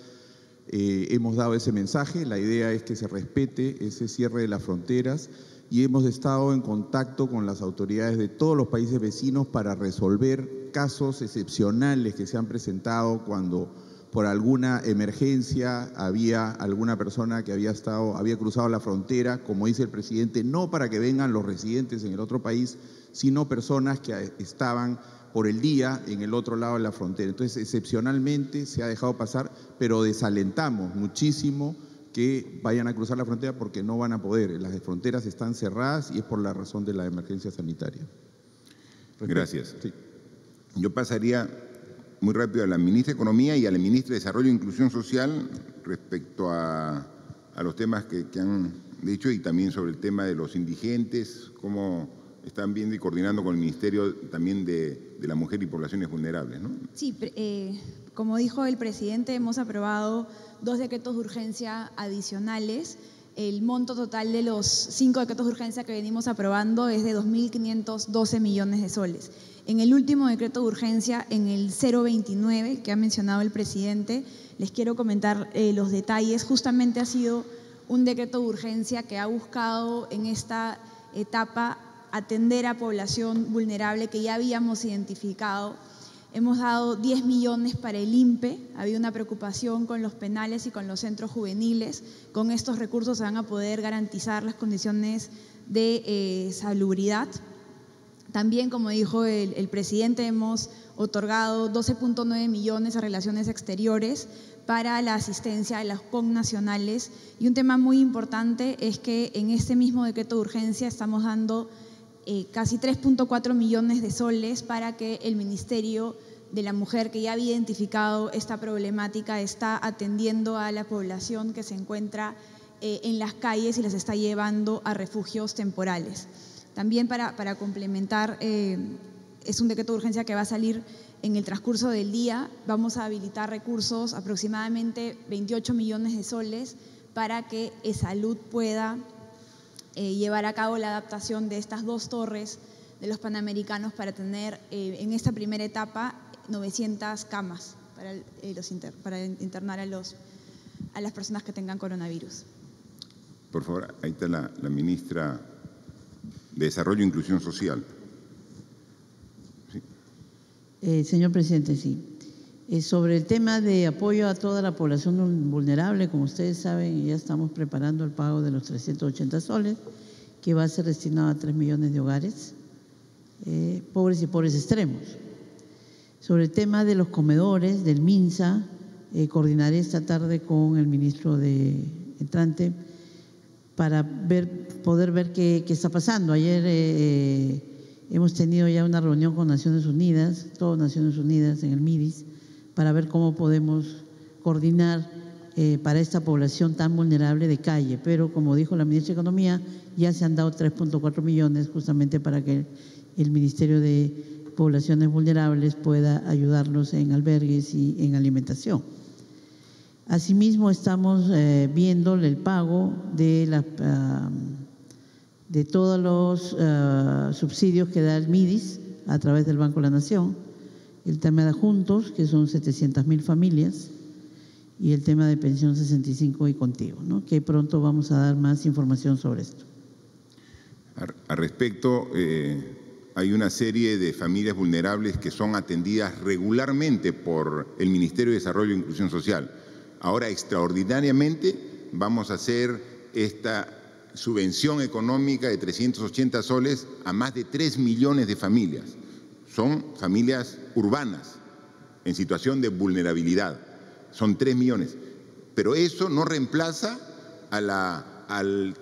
eh, hemos dado ese mensaje, la idea es que se respete ese cierre de las fronteras y hemos estado en contacto con las autoridades de todos los países vecinos para resolver casos excepcionales que se han presentado cuando por alguna emergencia había alguna persona que había estado, había cruzado la frontera, como dice el presidente, no para que vengan los residentes en el otro país, sino personas que estaban por el día en el otro lado de la frontera. Entonces, excepcionalmente se ha dejado pasar, pero desalentamos muchísimo que vayan a cruzar la frontera porque no van a poder. Las fronteras están cerradas y es por la razón de la emergencia sanitaria. Gracias. Yo pasaría muy rápido a la ministra de Economía y a la ministra de Desarrollo e Inclusión Social respecto a, los temas que, han dicho y también sobre el tema de los indigentes, cómo están viendo y coordinando con el Ministerio también de, la Mujer y Poblaciones Vulnerables. ¿no? Sí, eh, como dijo el presidente, hemos aprobado dos decretos de urgencia adicionales. El monto total de los cinco decretos de urgencia que venimos aprobando es de 2.512 millones de soles. En el último decreto de urgencia, en el 029 que ha mencionado el presidente, les quiero comentar eh, los detalles. Justamente ha sido un decreto de urgencia que ha buscado en esta etapa atender a población vulnerable que ya habíamos identificado. Hemos dado 10 millones para el INPE, había una preocupación con los penales y con los centros juveniles. Con estos recursos se van a poder garantizar las condiciones de eh, salubridad. También, como dijo el, presidente, hemos otorgado 12.9 millones a relaciones exteriores para la asistencia a las nacionales Y un tema muy importante es que en este mismo decreto de urgencia estamos dando eh, casi 3.4 millones de soles para que el Ministerio de la Mujer, que ya había identificado esta problemática, está atendiendo a la población que se encuentra eh, en las calles y las está llevando a refugios temporales. También para, complementar, eh, es un decreto de urgencia que va a salir en el transcurso del día vamos a habilitar recursos, aproximadamente 28 millones de soles, para que Salud pueda eh, llevar a cabo la adaptación de estas dos torres de los Panamericanos para tener eh, en esta primera etapa 900 camas para, internar a, las personas que tengan coronavirus. Por favor, ahí está la ministra de Desarrollo e Inclusión Social. Eh, señor presidente, sí. Eh, sobre el tema de apoyo a toda la población vulnerable, como ustedes saben, ya estamos preparando el pago de los 380 soles, que va a ser destinado a 3 millones de hogares, eh, pobres y pobres extremos. Sobre el tema de los comedores, del MINSA, coordinaré esta tarde con el ministro de entrante para ver, poder ver qué, está pasando. Ayer Hemos tenido ya una reunión con Naciones Unidas, todas Naciones Unidas en el MIDIS, para ver cómo podemos coordinar eh, para esta población tan vulnerable de calle. Pero como dijo la ministra de Economía, ya se han dado 3.4 millones justamente para que el Ministerio de Poblaciones Vulnerables pueda ayudarlos en albergues y en alimentación. Asimismo, estamos eh, viendo el pago de de todos los eh, subsidios que da el MIDIS a través del Banco de la Nación, el tema de juntos, que son 700 mil familias, y el tema de pensión 65 y contigo, ¿no? que pronto vamos a dar más información sobre esto. Al respecto, eh, hay una serie de familias vulnerables que son atendidas regularmente por el Ministerio de Desarrollo e Inclusión Social. Ahora, extraordinariamente, vamos a hacer esta subvención económica de 380 soles a más de 3 millones de familias. Son familias urbanas en situación de vulnerabilidad. Son 3 millones. Pero eso no reemplaza al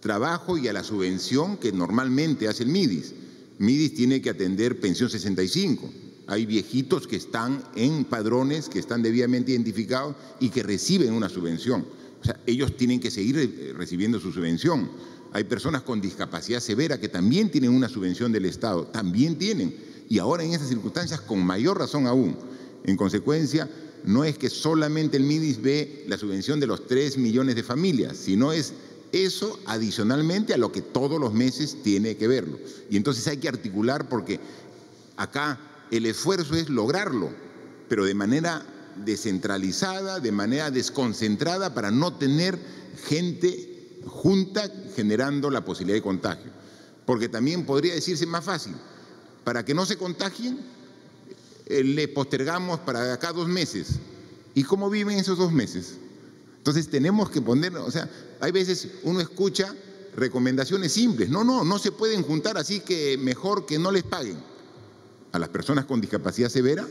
trabajo y a la subvención que normalmente hace el MIDIS. MIDIS tiene que atender pensión 65. Hay viejitos que están en padrones, que están debidamente identificados y que reciben una subvención. O sea, ellos tienen que seguir eh, recibiendo su subvención. Hay personas con discapacidad severa que también tienen una subvención del Estado, también tienen. Y ahora en esas circunstancias con mayor razón aún. En consecuencia, no es que solamente el MIDIS ve la subvención de los 3 millones de familias, sino es eso adicionalmente a lo que todos los meses tiene que verlo. Y entonces hay que articular porque acá el esfuerzo es lograrlo, pero de manera descentralizada, de manera desconcentrada, para no tener gente junta generando la posibilidad de contagio. Porque también podría decirse más fácil, para que no se contagien, eh, le postergamos para acá dos meses. ¿Y cómo viven esos dos meses? Entonces tenemos que poner, o sea, hay veces uno escucha recomendaciones simples. No, no, no se pueden juntar, así que mejor que no les paguen. A las personas con discapacidad severa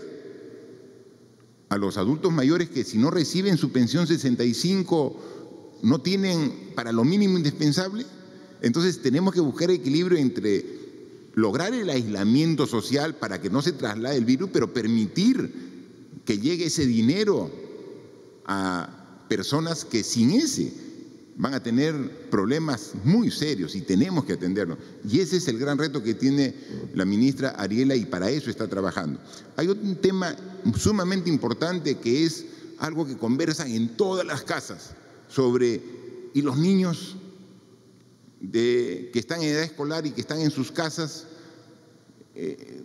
a los adultos mayores que si no reciben su pensión 65 no tienen para lo mínimo indispensable. Entonces tenemos que buscar equilibrio entre lograr el aislamiento social para que no se traslade el virus, pero permitir que llegue ese dinero a personas que sin ese van a tener problemas muy serios y tenemos que atenderlos. Y ese es el gran reto que tiene la ministra Ariela y para eso está trabajando. Hay un tema sumamente importante que es algo que conversan en todas las casas sobre, ¿y los niños de, que están en edad escolar y que están en sus casas? Eh,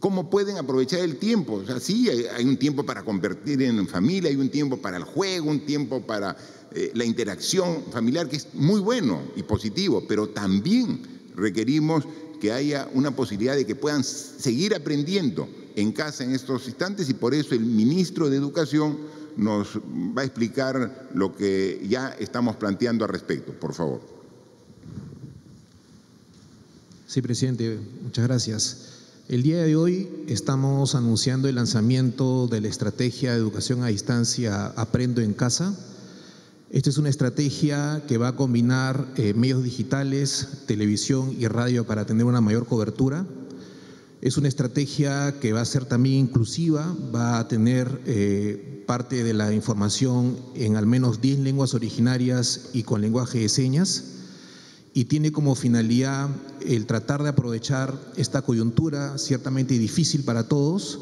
¿Cómo pueden aprovechar el tiempo? O sea, sí, hay, un tiempo para convertir en familia, hay un tiempo para el juego, un tiempo para eh, la interacción familiar, que es muy bueno y positivo, pero también requerimos que haya una posibilidad de que puedan seguir aprendiendo en casa en estos instantes y por eso el ministro de Educación nos va a explicar lo que ya estamos planteando al respecto. Por favor. Sí, presidente, muchas gracias. El día de hoy estamos anunciando el lanzamiento de la estrategia de educación a distancia Aprendo en Casa. Esta es una estrategia que va a combinar eh, medios digitales, televisión y radio para tener una mayor cobertura. Es una estrategia que va a ser también inclusiva, va a tener eh, parte de la información en al menos 10 lenguas originarias y con lenguaje de señas y tiene como finalidad el tratar de aprovechar esta coyuntura ciertamente difícil para todos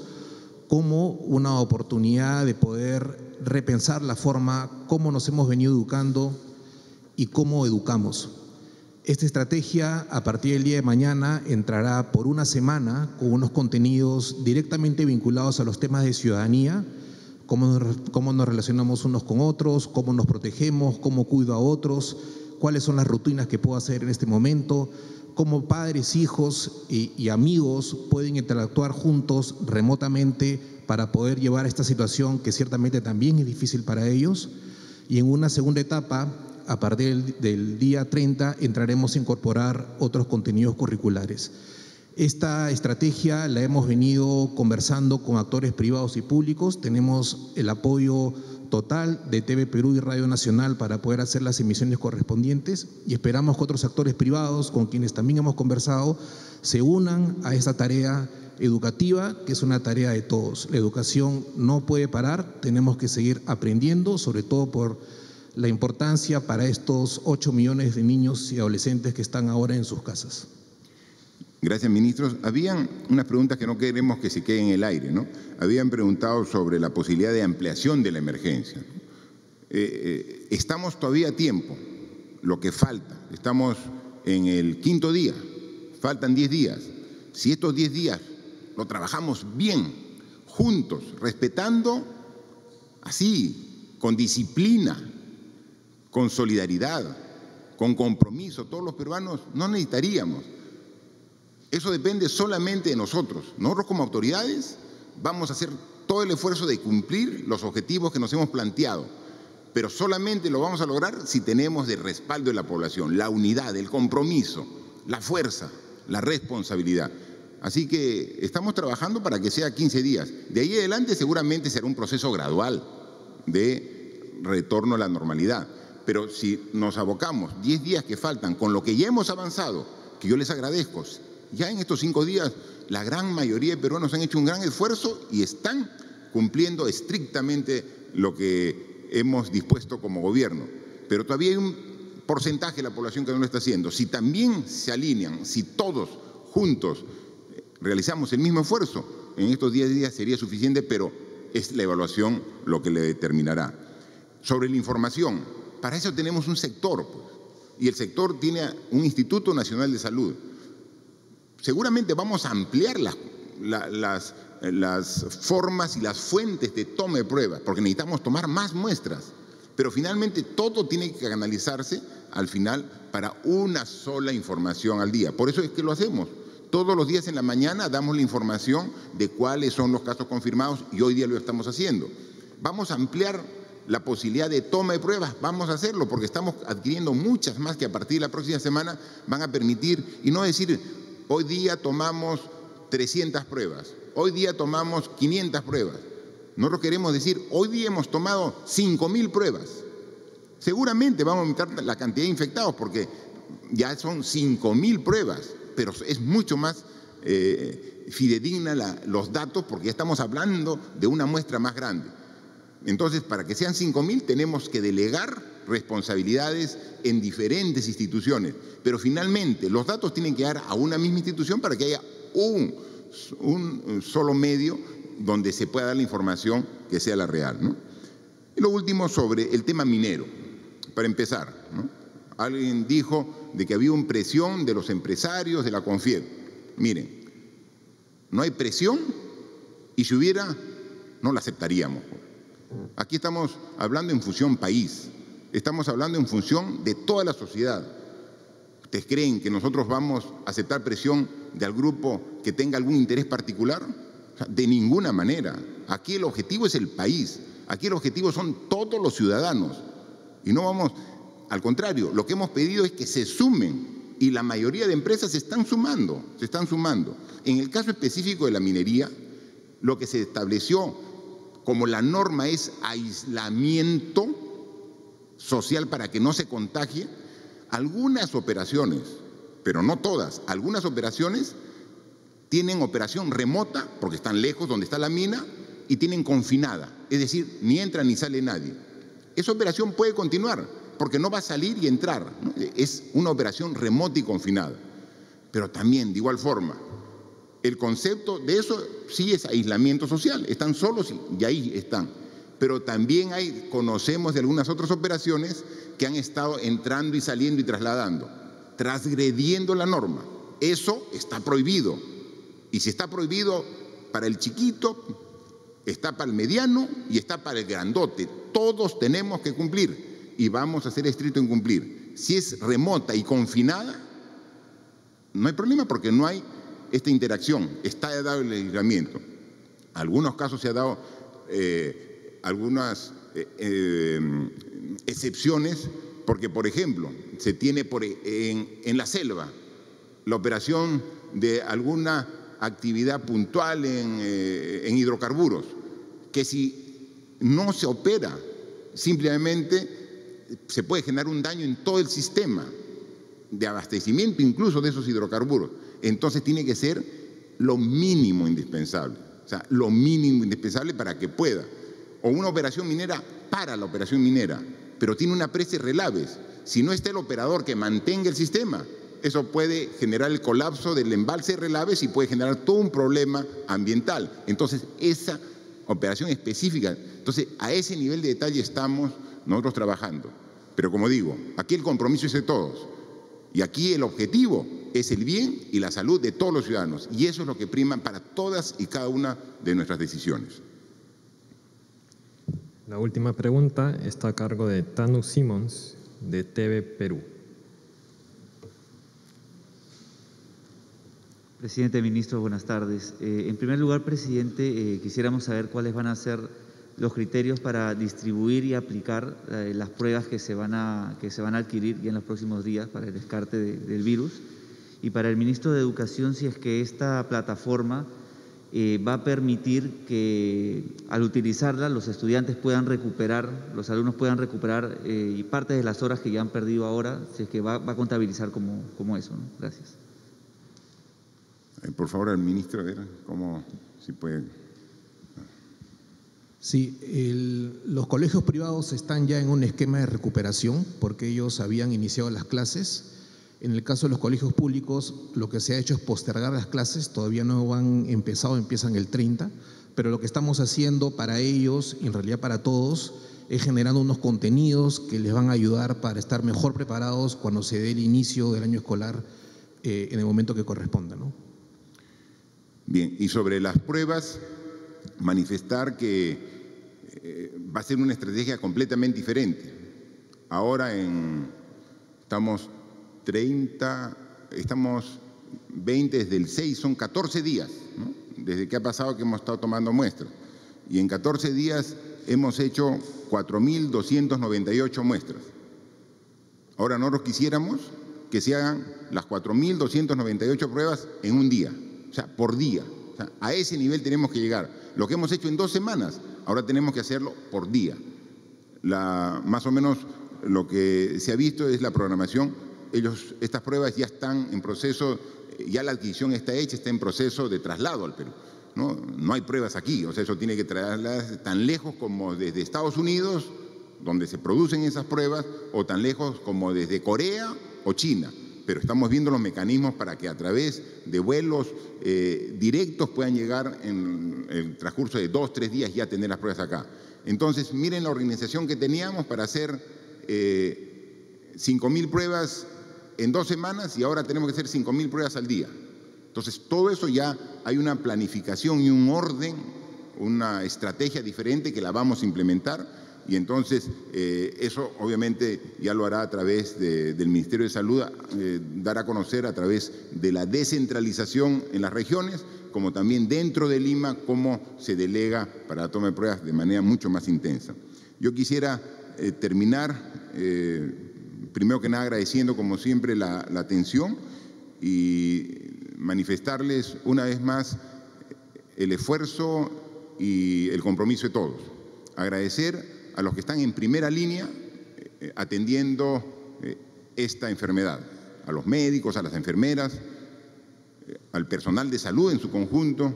como una oportunidad de poder repensar la forma como nos hemos venido educando y cómo educamos. Esta estrategia a partir del día de mañana entrará por una semana con unos contenidos directamente vinculados a los temas de ciudadanía, cómo nos, cómo nos relacionamos unos con otros, cómo nos protegemos, cómo cuido a otros, cuáles son las rutinas que puedo hacer en este momento, cómo padres, hijos y, y amigos pueden interactuar juntos remotamente para poder llevar esta situación que ciertamente también es difícil para ellos. Y en una segunda etapa, a partir del, día 30, entraremos a incorporar otros contenidos curriculares. Esta estrategia la hemos venido conversando con actores privados y públicos. Tenemos el apoyo total de TV Perú y Radio Nacional para poder hacer las emisiones correspondientes y esperamos que otros actores privados con quienes también hemos conversado se unan a esta tarea educativa, que es una tarea de todos. La educación no puede parar, tenemos que seguir aprendiendo, sobre todo por la importancia para estos 8 millones de niños y adolescentes que están ahora en sus casas. Gracias, ministros. Habían unas preguntas que no queremos que se queden en el aire, ¿no? Habían preguntado sobre la posibilidad de ampliación de la emergencia. Eh, eh, estamos todavía a tiempo, lo que falta. Estamos en el quinto día, faltan 10 días. Si estos 10 días lo trabajamos bien, juntos, respetando así, con disciplina, con solidaridad, con compromiso, todos los peruanos no necesitaríamos. Eso depende solamente de nosotros. Nosotros como autoridades vamos a hacer todo el esfuerzo de cumplir los objetivos que nos hemos planteado, pero solamente lo vamos a lograr si tenemos el respaldo de la población, la unidad, el compromiso, la fuerza, la responsabilidad. Así que estamos trabajando para que sea 15 días. De ahí adelante seguramente será un proceso gradual de retorno a la normalidad. Pero si nos abocamos 10 días que faltan con lo que ya hemos avanzado, que yo les agradezco, ya en estos cinco días la gran mayoría de peruanos han hecho un gran esfuerzo y están cumpliendo estrictamente lo que hemos dispuesto como gobierno. Pero todavía hay un porcentaje de la población que no lo está haciendo. Si también se alinean, si todos juntos realizamos el mismo esfuerzo, en estos 10 días sería suficiente, pero es la evaluación lo que le determinará. Sobre la información, para eso tenemos un sector, pues, y el sector tiene un Instituto Nacional de Salud. Seguramente vamos a ampliar las, las, las formas y las fuentes de toma de pruebas, porque necesitamos tomar más muestras, pero finalmente todo tiene que canalizarse al final para una sola información al día. Por eso es que lo hacemos. Todos los días en la mañana damos la información de cuáles son los casos confirmados y hoy día lo estamos haciendo. Vamos a ampliar la posibilidad de toma de pruebas, vamos a hacerlo porque estamos adquiriendo muchas más que a partir de la próxima semana van a permitir, y no decir, hoy día tomamos 300 pruebas, hoy día tomamos 500 pruebas. Nosotros queremos decir, hoy día hemos tomado 5.000 pruebas. Seguramente vamos a aumentar la cantidad de infectados porque ya son 5.000 pruebas pero es mucho más eh, fidedigna los datos porque ya estamos hablando de una muestra más grande. Entonces, para que sean 5.000 tenemos que delegar responsabilidades en diferentes instituciones, pero finalmente los datos tienen que dar a una misma institución para que haya un, solo medio donde se pueda dar la información que sea la real. Y lo último sobre el tema minero, para empezar. Alguien dijo de que había una presión de los empresarios de la CONFIED. Miren, no hay presión y si hubiera, no la aceptaríamos. Aquí estamos hablando en función país, estamos hablando en función de toda la sociedad. ¿Ustedes creen que nosotros vamos a aceptar presión de algún grupo que tenga algún interés particular? de ninguna manera. Aquí el objetivo es el país. Aquí el objetivo son todos los ciudadanos. Y no vamos, al contrario, lo que hemos pedido es que se sumen y la mayoría de empresas se están sumando, se están sumando. En el caso específico de la minería, lo que se estableció como la norma es aislamiento social para que no se contagie, algunas operaciones, pero no todas, algunas operaciones tienen operación remota, porque están lejos donde está la mina, y tienen confinada, es decir, ni entra ni sale nadie. Esa operación puede continuar, porque no va a salir y entrar. Es una operación remota y confinada. Pero también, de igual forma, el concepto de eso sí es aislamiento social, están solos y ahí están. Pero también hay, conocemos de algunas otras operaciones que han estado entrando y saliendo y trasladando, transgrediendo la norma. Eso está prohibido. Y si está prohibido para el chiquito, está para el mediano y está para el grandote. Todos tenemos que cumplir y vamos a ser estrictos en cumplir. Si es remota y confinada, no hay problema porque no hay esta interacción, está dado el aislamiento. Algunos casos se ha dado eh, algunas eh, eh, excepciones porque, por ejemplo, se tiene por, en, en la selva la operación de alguna actividad puntual eh, en, hidrocarburos, que si no se opera, simplemente se puede generar un daño en todo el sistema de abastecimiento incluso de esos hidrocarburos. Entonces tiene que ser lo mínimo indispensable, o sea, lo mínimo indispensable para que pueda. O una operación minera para la operación minera, pero tiene una presa relaves. Si no está el operador que mantenga el sistema, eso puede generar el colapso del embalse de relaves y puede generar todo un problema ambiental. Entonces, esa operación específica, entonces a ese nivel de detalle estamos nosotros trabajando. Pero como digo, aquí el compromiso es de todos. Y aquí el objetivo es el bien y la salud de todos los ciudadanos. Y eso es lo que prima para todas y cada una de nuestras decisiones. La última pregunta está a cargo de Tanu Simons, de TV Perú. Presidente, ministro, buenas tardes. Eh, en primer lugar, presidente, eh, quisiéramos saber cuáles van a ser los criterios para distribuir y aplicar eh, las pruebas que se, van a, que se van a adquirir ya en los próximos días para el descarte del virus. Y para el ministro de Educación, si es que esta plataforma va a permitir que al utilizarla los estudiantes puedan recuperar, los alumnos puedan recuperar y parte de las horas que ya han perdido ahora, si es que va, a contabilizar como, como eso. Gracias. Eh, por favor, al ministro, a ver cómo, si puede. Sí, los colegios privados están ya en un esquema de recuperación porque ellos habían iniciado las clases. En el caso de los colegios públicos, lo que se ha hecho es postergar las clases, todavía no han empezado, empiezan el 30, pero lo que estamos haciendo para ellos, en realidad para todos, es generando unos contenidos que les van a ayudar para estar mejor preparados cuando se dé el inicio del año escolar eh, en el momento que corresponda. ¿no? Bien, y sobre las pruebas, manifestar que eh, va a ser una estrategia completamente diferente. Ahora en, estamos 30, estamos 20 desde el 6, son 14 días, desde que ha pasado que hemos estado tomando muestras. Y en 14 días hemos hecho 4.298 muestras. Ahora nosotros quisiéramos que se hagan las 4.298 pruebas en un día sea, por día. a ese nivel tenemos que llegar. Lo que hemos hecho en dos semanas, ahora tenemos que hacerlo por día. Más o menos lo que se ha visto es la programación. Ellos, estas pruebas ya están en proceso, ya la adquisición está hecha, está en proceso de traslado al Perú. No, no hay pruebas aquí, o sea, eso tiene que trasladarse tan lejos como desde Estados Unidos, donde se producen esas pruebas, o tan lejos como desde Corea o China pero estamos viendo los mecanismos para que a través de vuelos eh, directos puedan llegar en el transcurso de dos, tres días ya tener las pruebas acá. Entonces, miren la organización que teníamos para hacer eh, 5.000 pruebas en dos semanas y ahora tenemos que hacer 5.000 pruebas al día. Entonces, todo eso ya hay una planificación y un orden, una estrategia diferente que la vamos a implementar y entonces eh, eso obviamente ya lo hará a través del Ministerio de Salud, eh, dar a conocer a través de la descentralización en las regiones, como también dentro de Lima, cómo se delega para la toma de pruebas de manera mucho más intensa. Yo quisiera eh, terminar, primero que nada agradeciendo como siempre la atención y manifestarles una vez más el esfuerzo y el compromiso de todos. Agradecer a los que están en primera línea eh, atendiendo eh, esta enfermedad, a los médicos, a las enfermeras, eh, al personal de salud en su conjunto.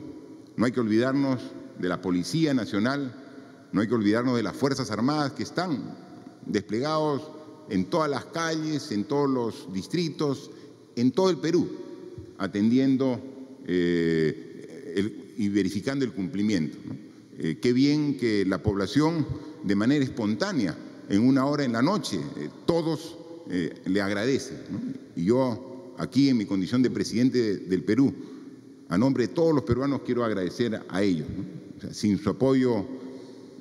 No hay que olvidarnos de la Policía Nacional, no hay que olvidarnos de las Fuerzas Armadas que están desplegados en todas las calles, en todos los distritos, en todo el Perú, atendiendo y verificando el cumplimiento. qué bien que la población de manera espontánea, en una hora en la noche, eh, todos eh, le agradecen. Y yo, aquí en mi condición de presidente del Perú, a nombre de todos los peruanos, quiero agradecer a ellos. sin su apoyo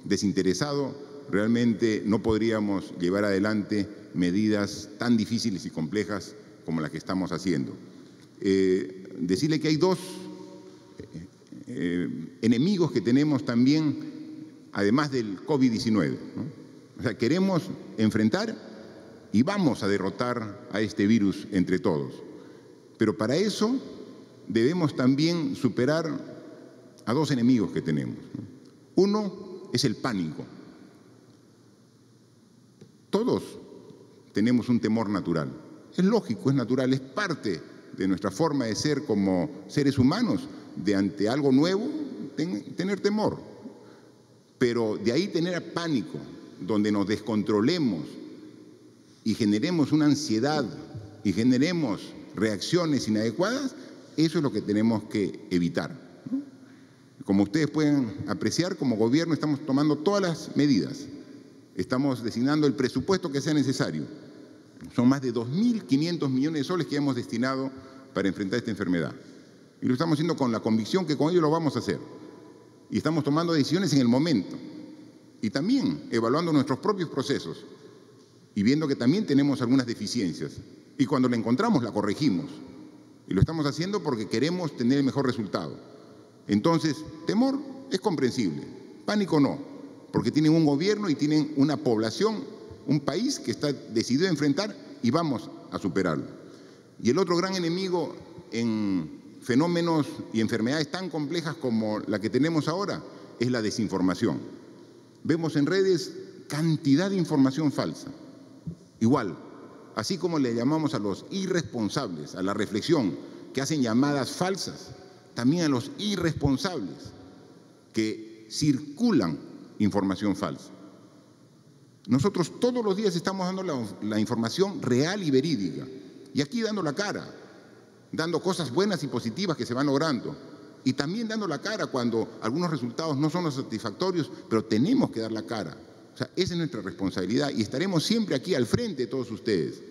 desinteresado, realmente no podríamos llevar adelante medidas tan difíciles y complejas como las que estamos haciendo. Eh, decirle que hay dos enemigos que tenemos también además del COVID-19. O sea, queremos enfrentar y vamos a derrotar a este virus entre todos. Pero para eso debemos también superar a dos enemigos que tenemos. Uno es el pánico. Todos tenemos un temor natural. Es lógico, es natural, es parte de nuestra forma de ser como seres humanos, de ante algo nuevo, tener temor. Pero de ahí tener pánico, donde nos descontrolemos y generemos una ansiedad y generemos reacciones inadecuadas, eso es lo que tenemos que evitar. Como ustedes pueden apreciar, como gobierno estamos tomando todas las medidas. Estamos designando el presupuesto que sea necesario. Son más de 2.500 millones de soles que hemos destinado para enfrentar esta enfermedad. Y lo estamos haciendo con la convicción que con ello lo vamos a hacer y estamos tomando decisiones en el momento. Y también evaluando nuestros propios procesos y viendo que también tenemos algunas deficiencias. Y cuando la encontramos, la corregimos. Y lo estamos haciendo porque queremos tener el mejor resultado. Entonces, temor es comprensible, pánico no, porque tienen un gobierno y tienen una población, un país que está decidido a enfrentar y vamos a superarlo. Y el otro gran enemigo en fenómenos y enfermedades tan complejas como la que tenemos ahora es la desinformación. Vemos en redes cantidad de información falsa. Igual, así como le llamamos a los irresponsables a la reflexión que hacen llamadas falsas, también a los irresponsables que circulan información falsa. Nosotros todos los días estamos dando la, información real y verídica y aquí dando la cara dando cosas buenas y positivas que se van logrando. Y también dando la cara cuando algunos resultados no son los satisfactorios, pero tenemos que dar la cara. O sea, esa es nuestra responsabilidad y estaremos siempre aquí al frente de todos ustedes.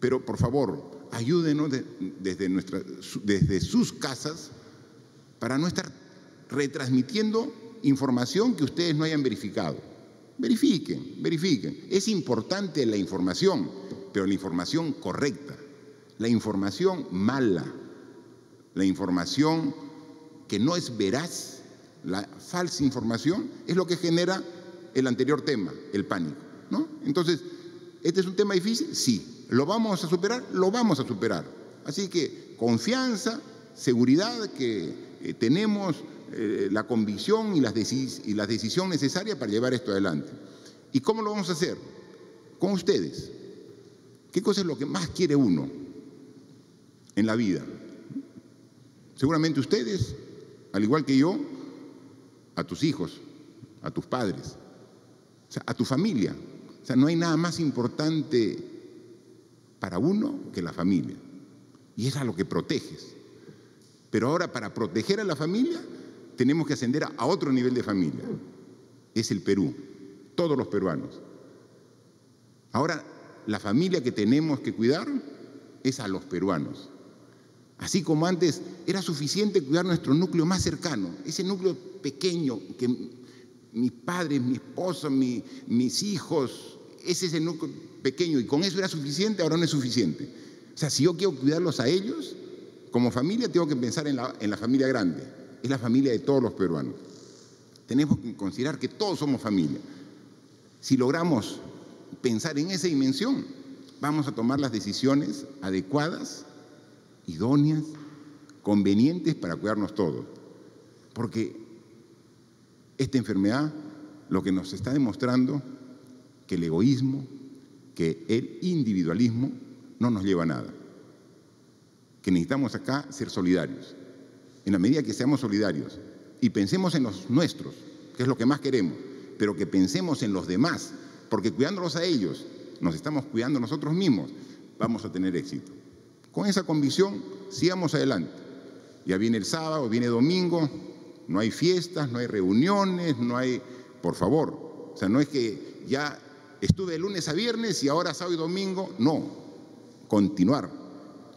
Pero por favor, ayúdenos desde, desde sus casas para no estar retransmitiendo información que ustedes no hayan verificado. Verifiquen, verifiquen. Es importante la información, pero la información correcta la información mala, la información que no es veraz, la falsa información, es lo que genera el anterior tema, el pánico. ¿no? Entonces, ¿este es un tema difícil? Sí. ¿Lo vamos a superar? Lo vamos a superar. Así que confianza, seguridad que eh, tenemos eh, la convicción y las, y las decisiones necesarias para llevar esto adelante. ¿Y cómo lo vamos a hacer? Con ustedes. ¿Qué cosa es lo que más quiere uno? en la vida. Seguramente ustedes, al igual que yo, a tus hijos, a tus padres, a tu familia. O sea, no hay nada más importante para uno que la familia. Y es a lo que proteges. Pero ahora para proteger a la familia tenemos que ascender a otro nivel de familia. Es el Perú, todos los peruanos. Ahora, la familia que tenemos que cuidar es a los peruanos. Así como antes era suficiente cuidar nuestro núcleo más cercano, ese núcleo pequeño que mis padres, mi esposo, mis hijos, ese es el núcleo pequeño y con eso era suficiente, ahora no es suficiente. O sea, si yo quiero cuidarlos a ellos, como familia tengo que pensar en la, en la familia grande, es la familia de todos los peruanos. Tenemos que considerar que todos somos familia. Si logramos pensar en esa dimensión, vamos a tomar las decisiones adecuadas, idóneas, convenientes para cuidarnos todos. Porque esta enfermedad lo que nos está demostrando que el egoísmo, que el individualismo no nos lleva a nada. Que necesitamos acá ser solidarios. En la medida que seamos solidarios y pensemos en los nuestros, que es lo que más queremos, pero que pensemos en los demás, porque cuidándolos a ellos, nos estamos cuidando nosotros mismos, vamos a tener éxito. Con esa convicción, sigamos adelante. Ya viene el sábado, viene domingo, no hay fiestas, no hay reuniones, no hay, por favor, o sea, no es que ya estuve de lunes a viernes y ahora sábado y domingo, no, continuar,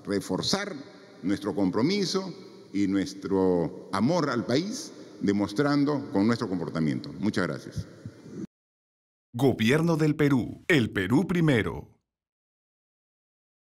reforzar nuestro compromiso y nuestro amor al país, demostrando con nuestro comportamiento. Muchas gracias. Gobierno del Perú, el Perú primero.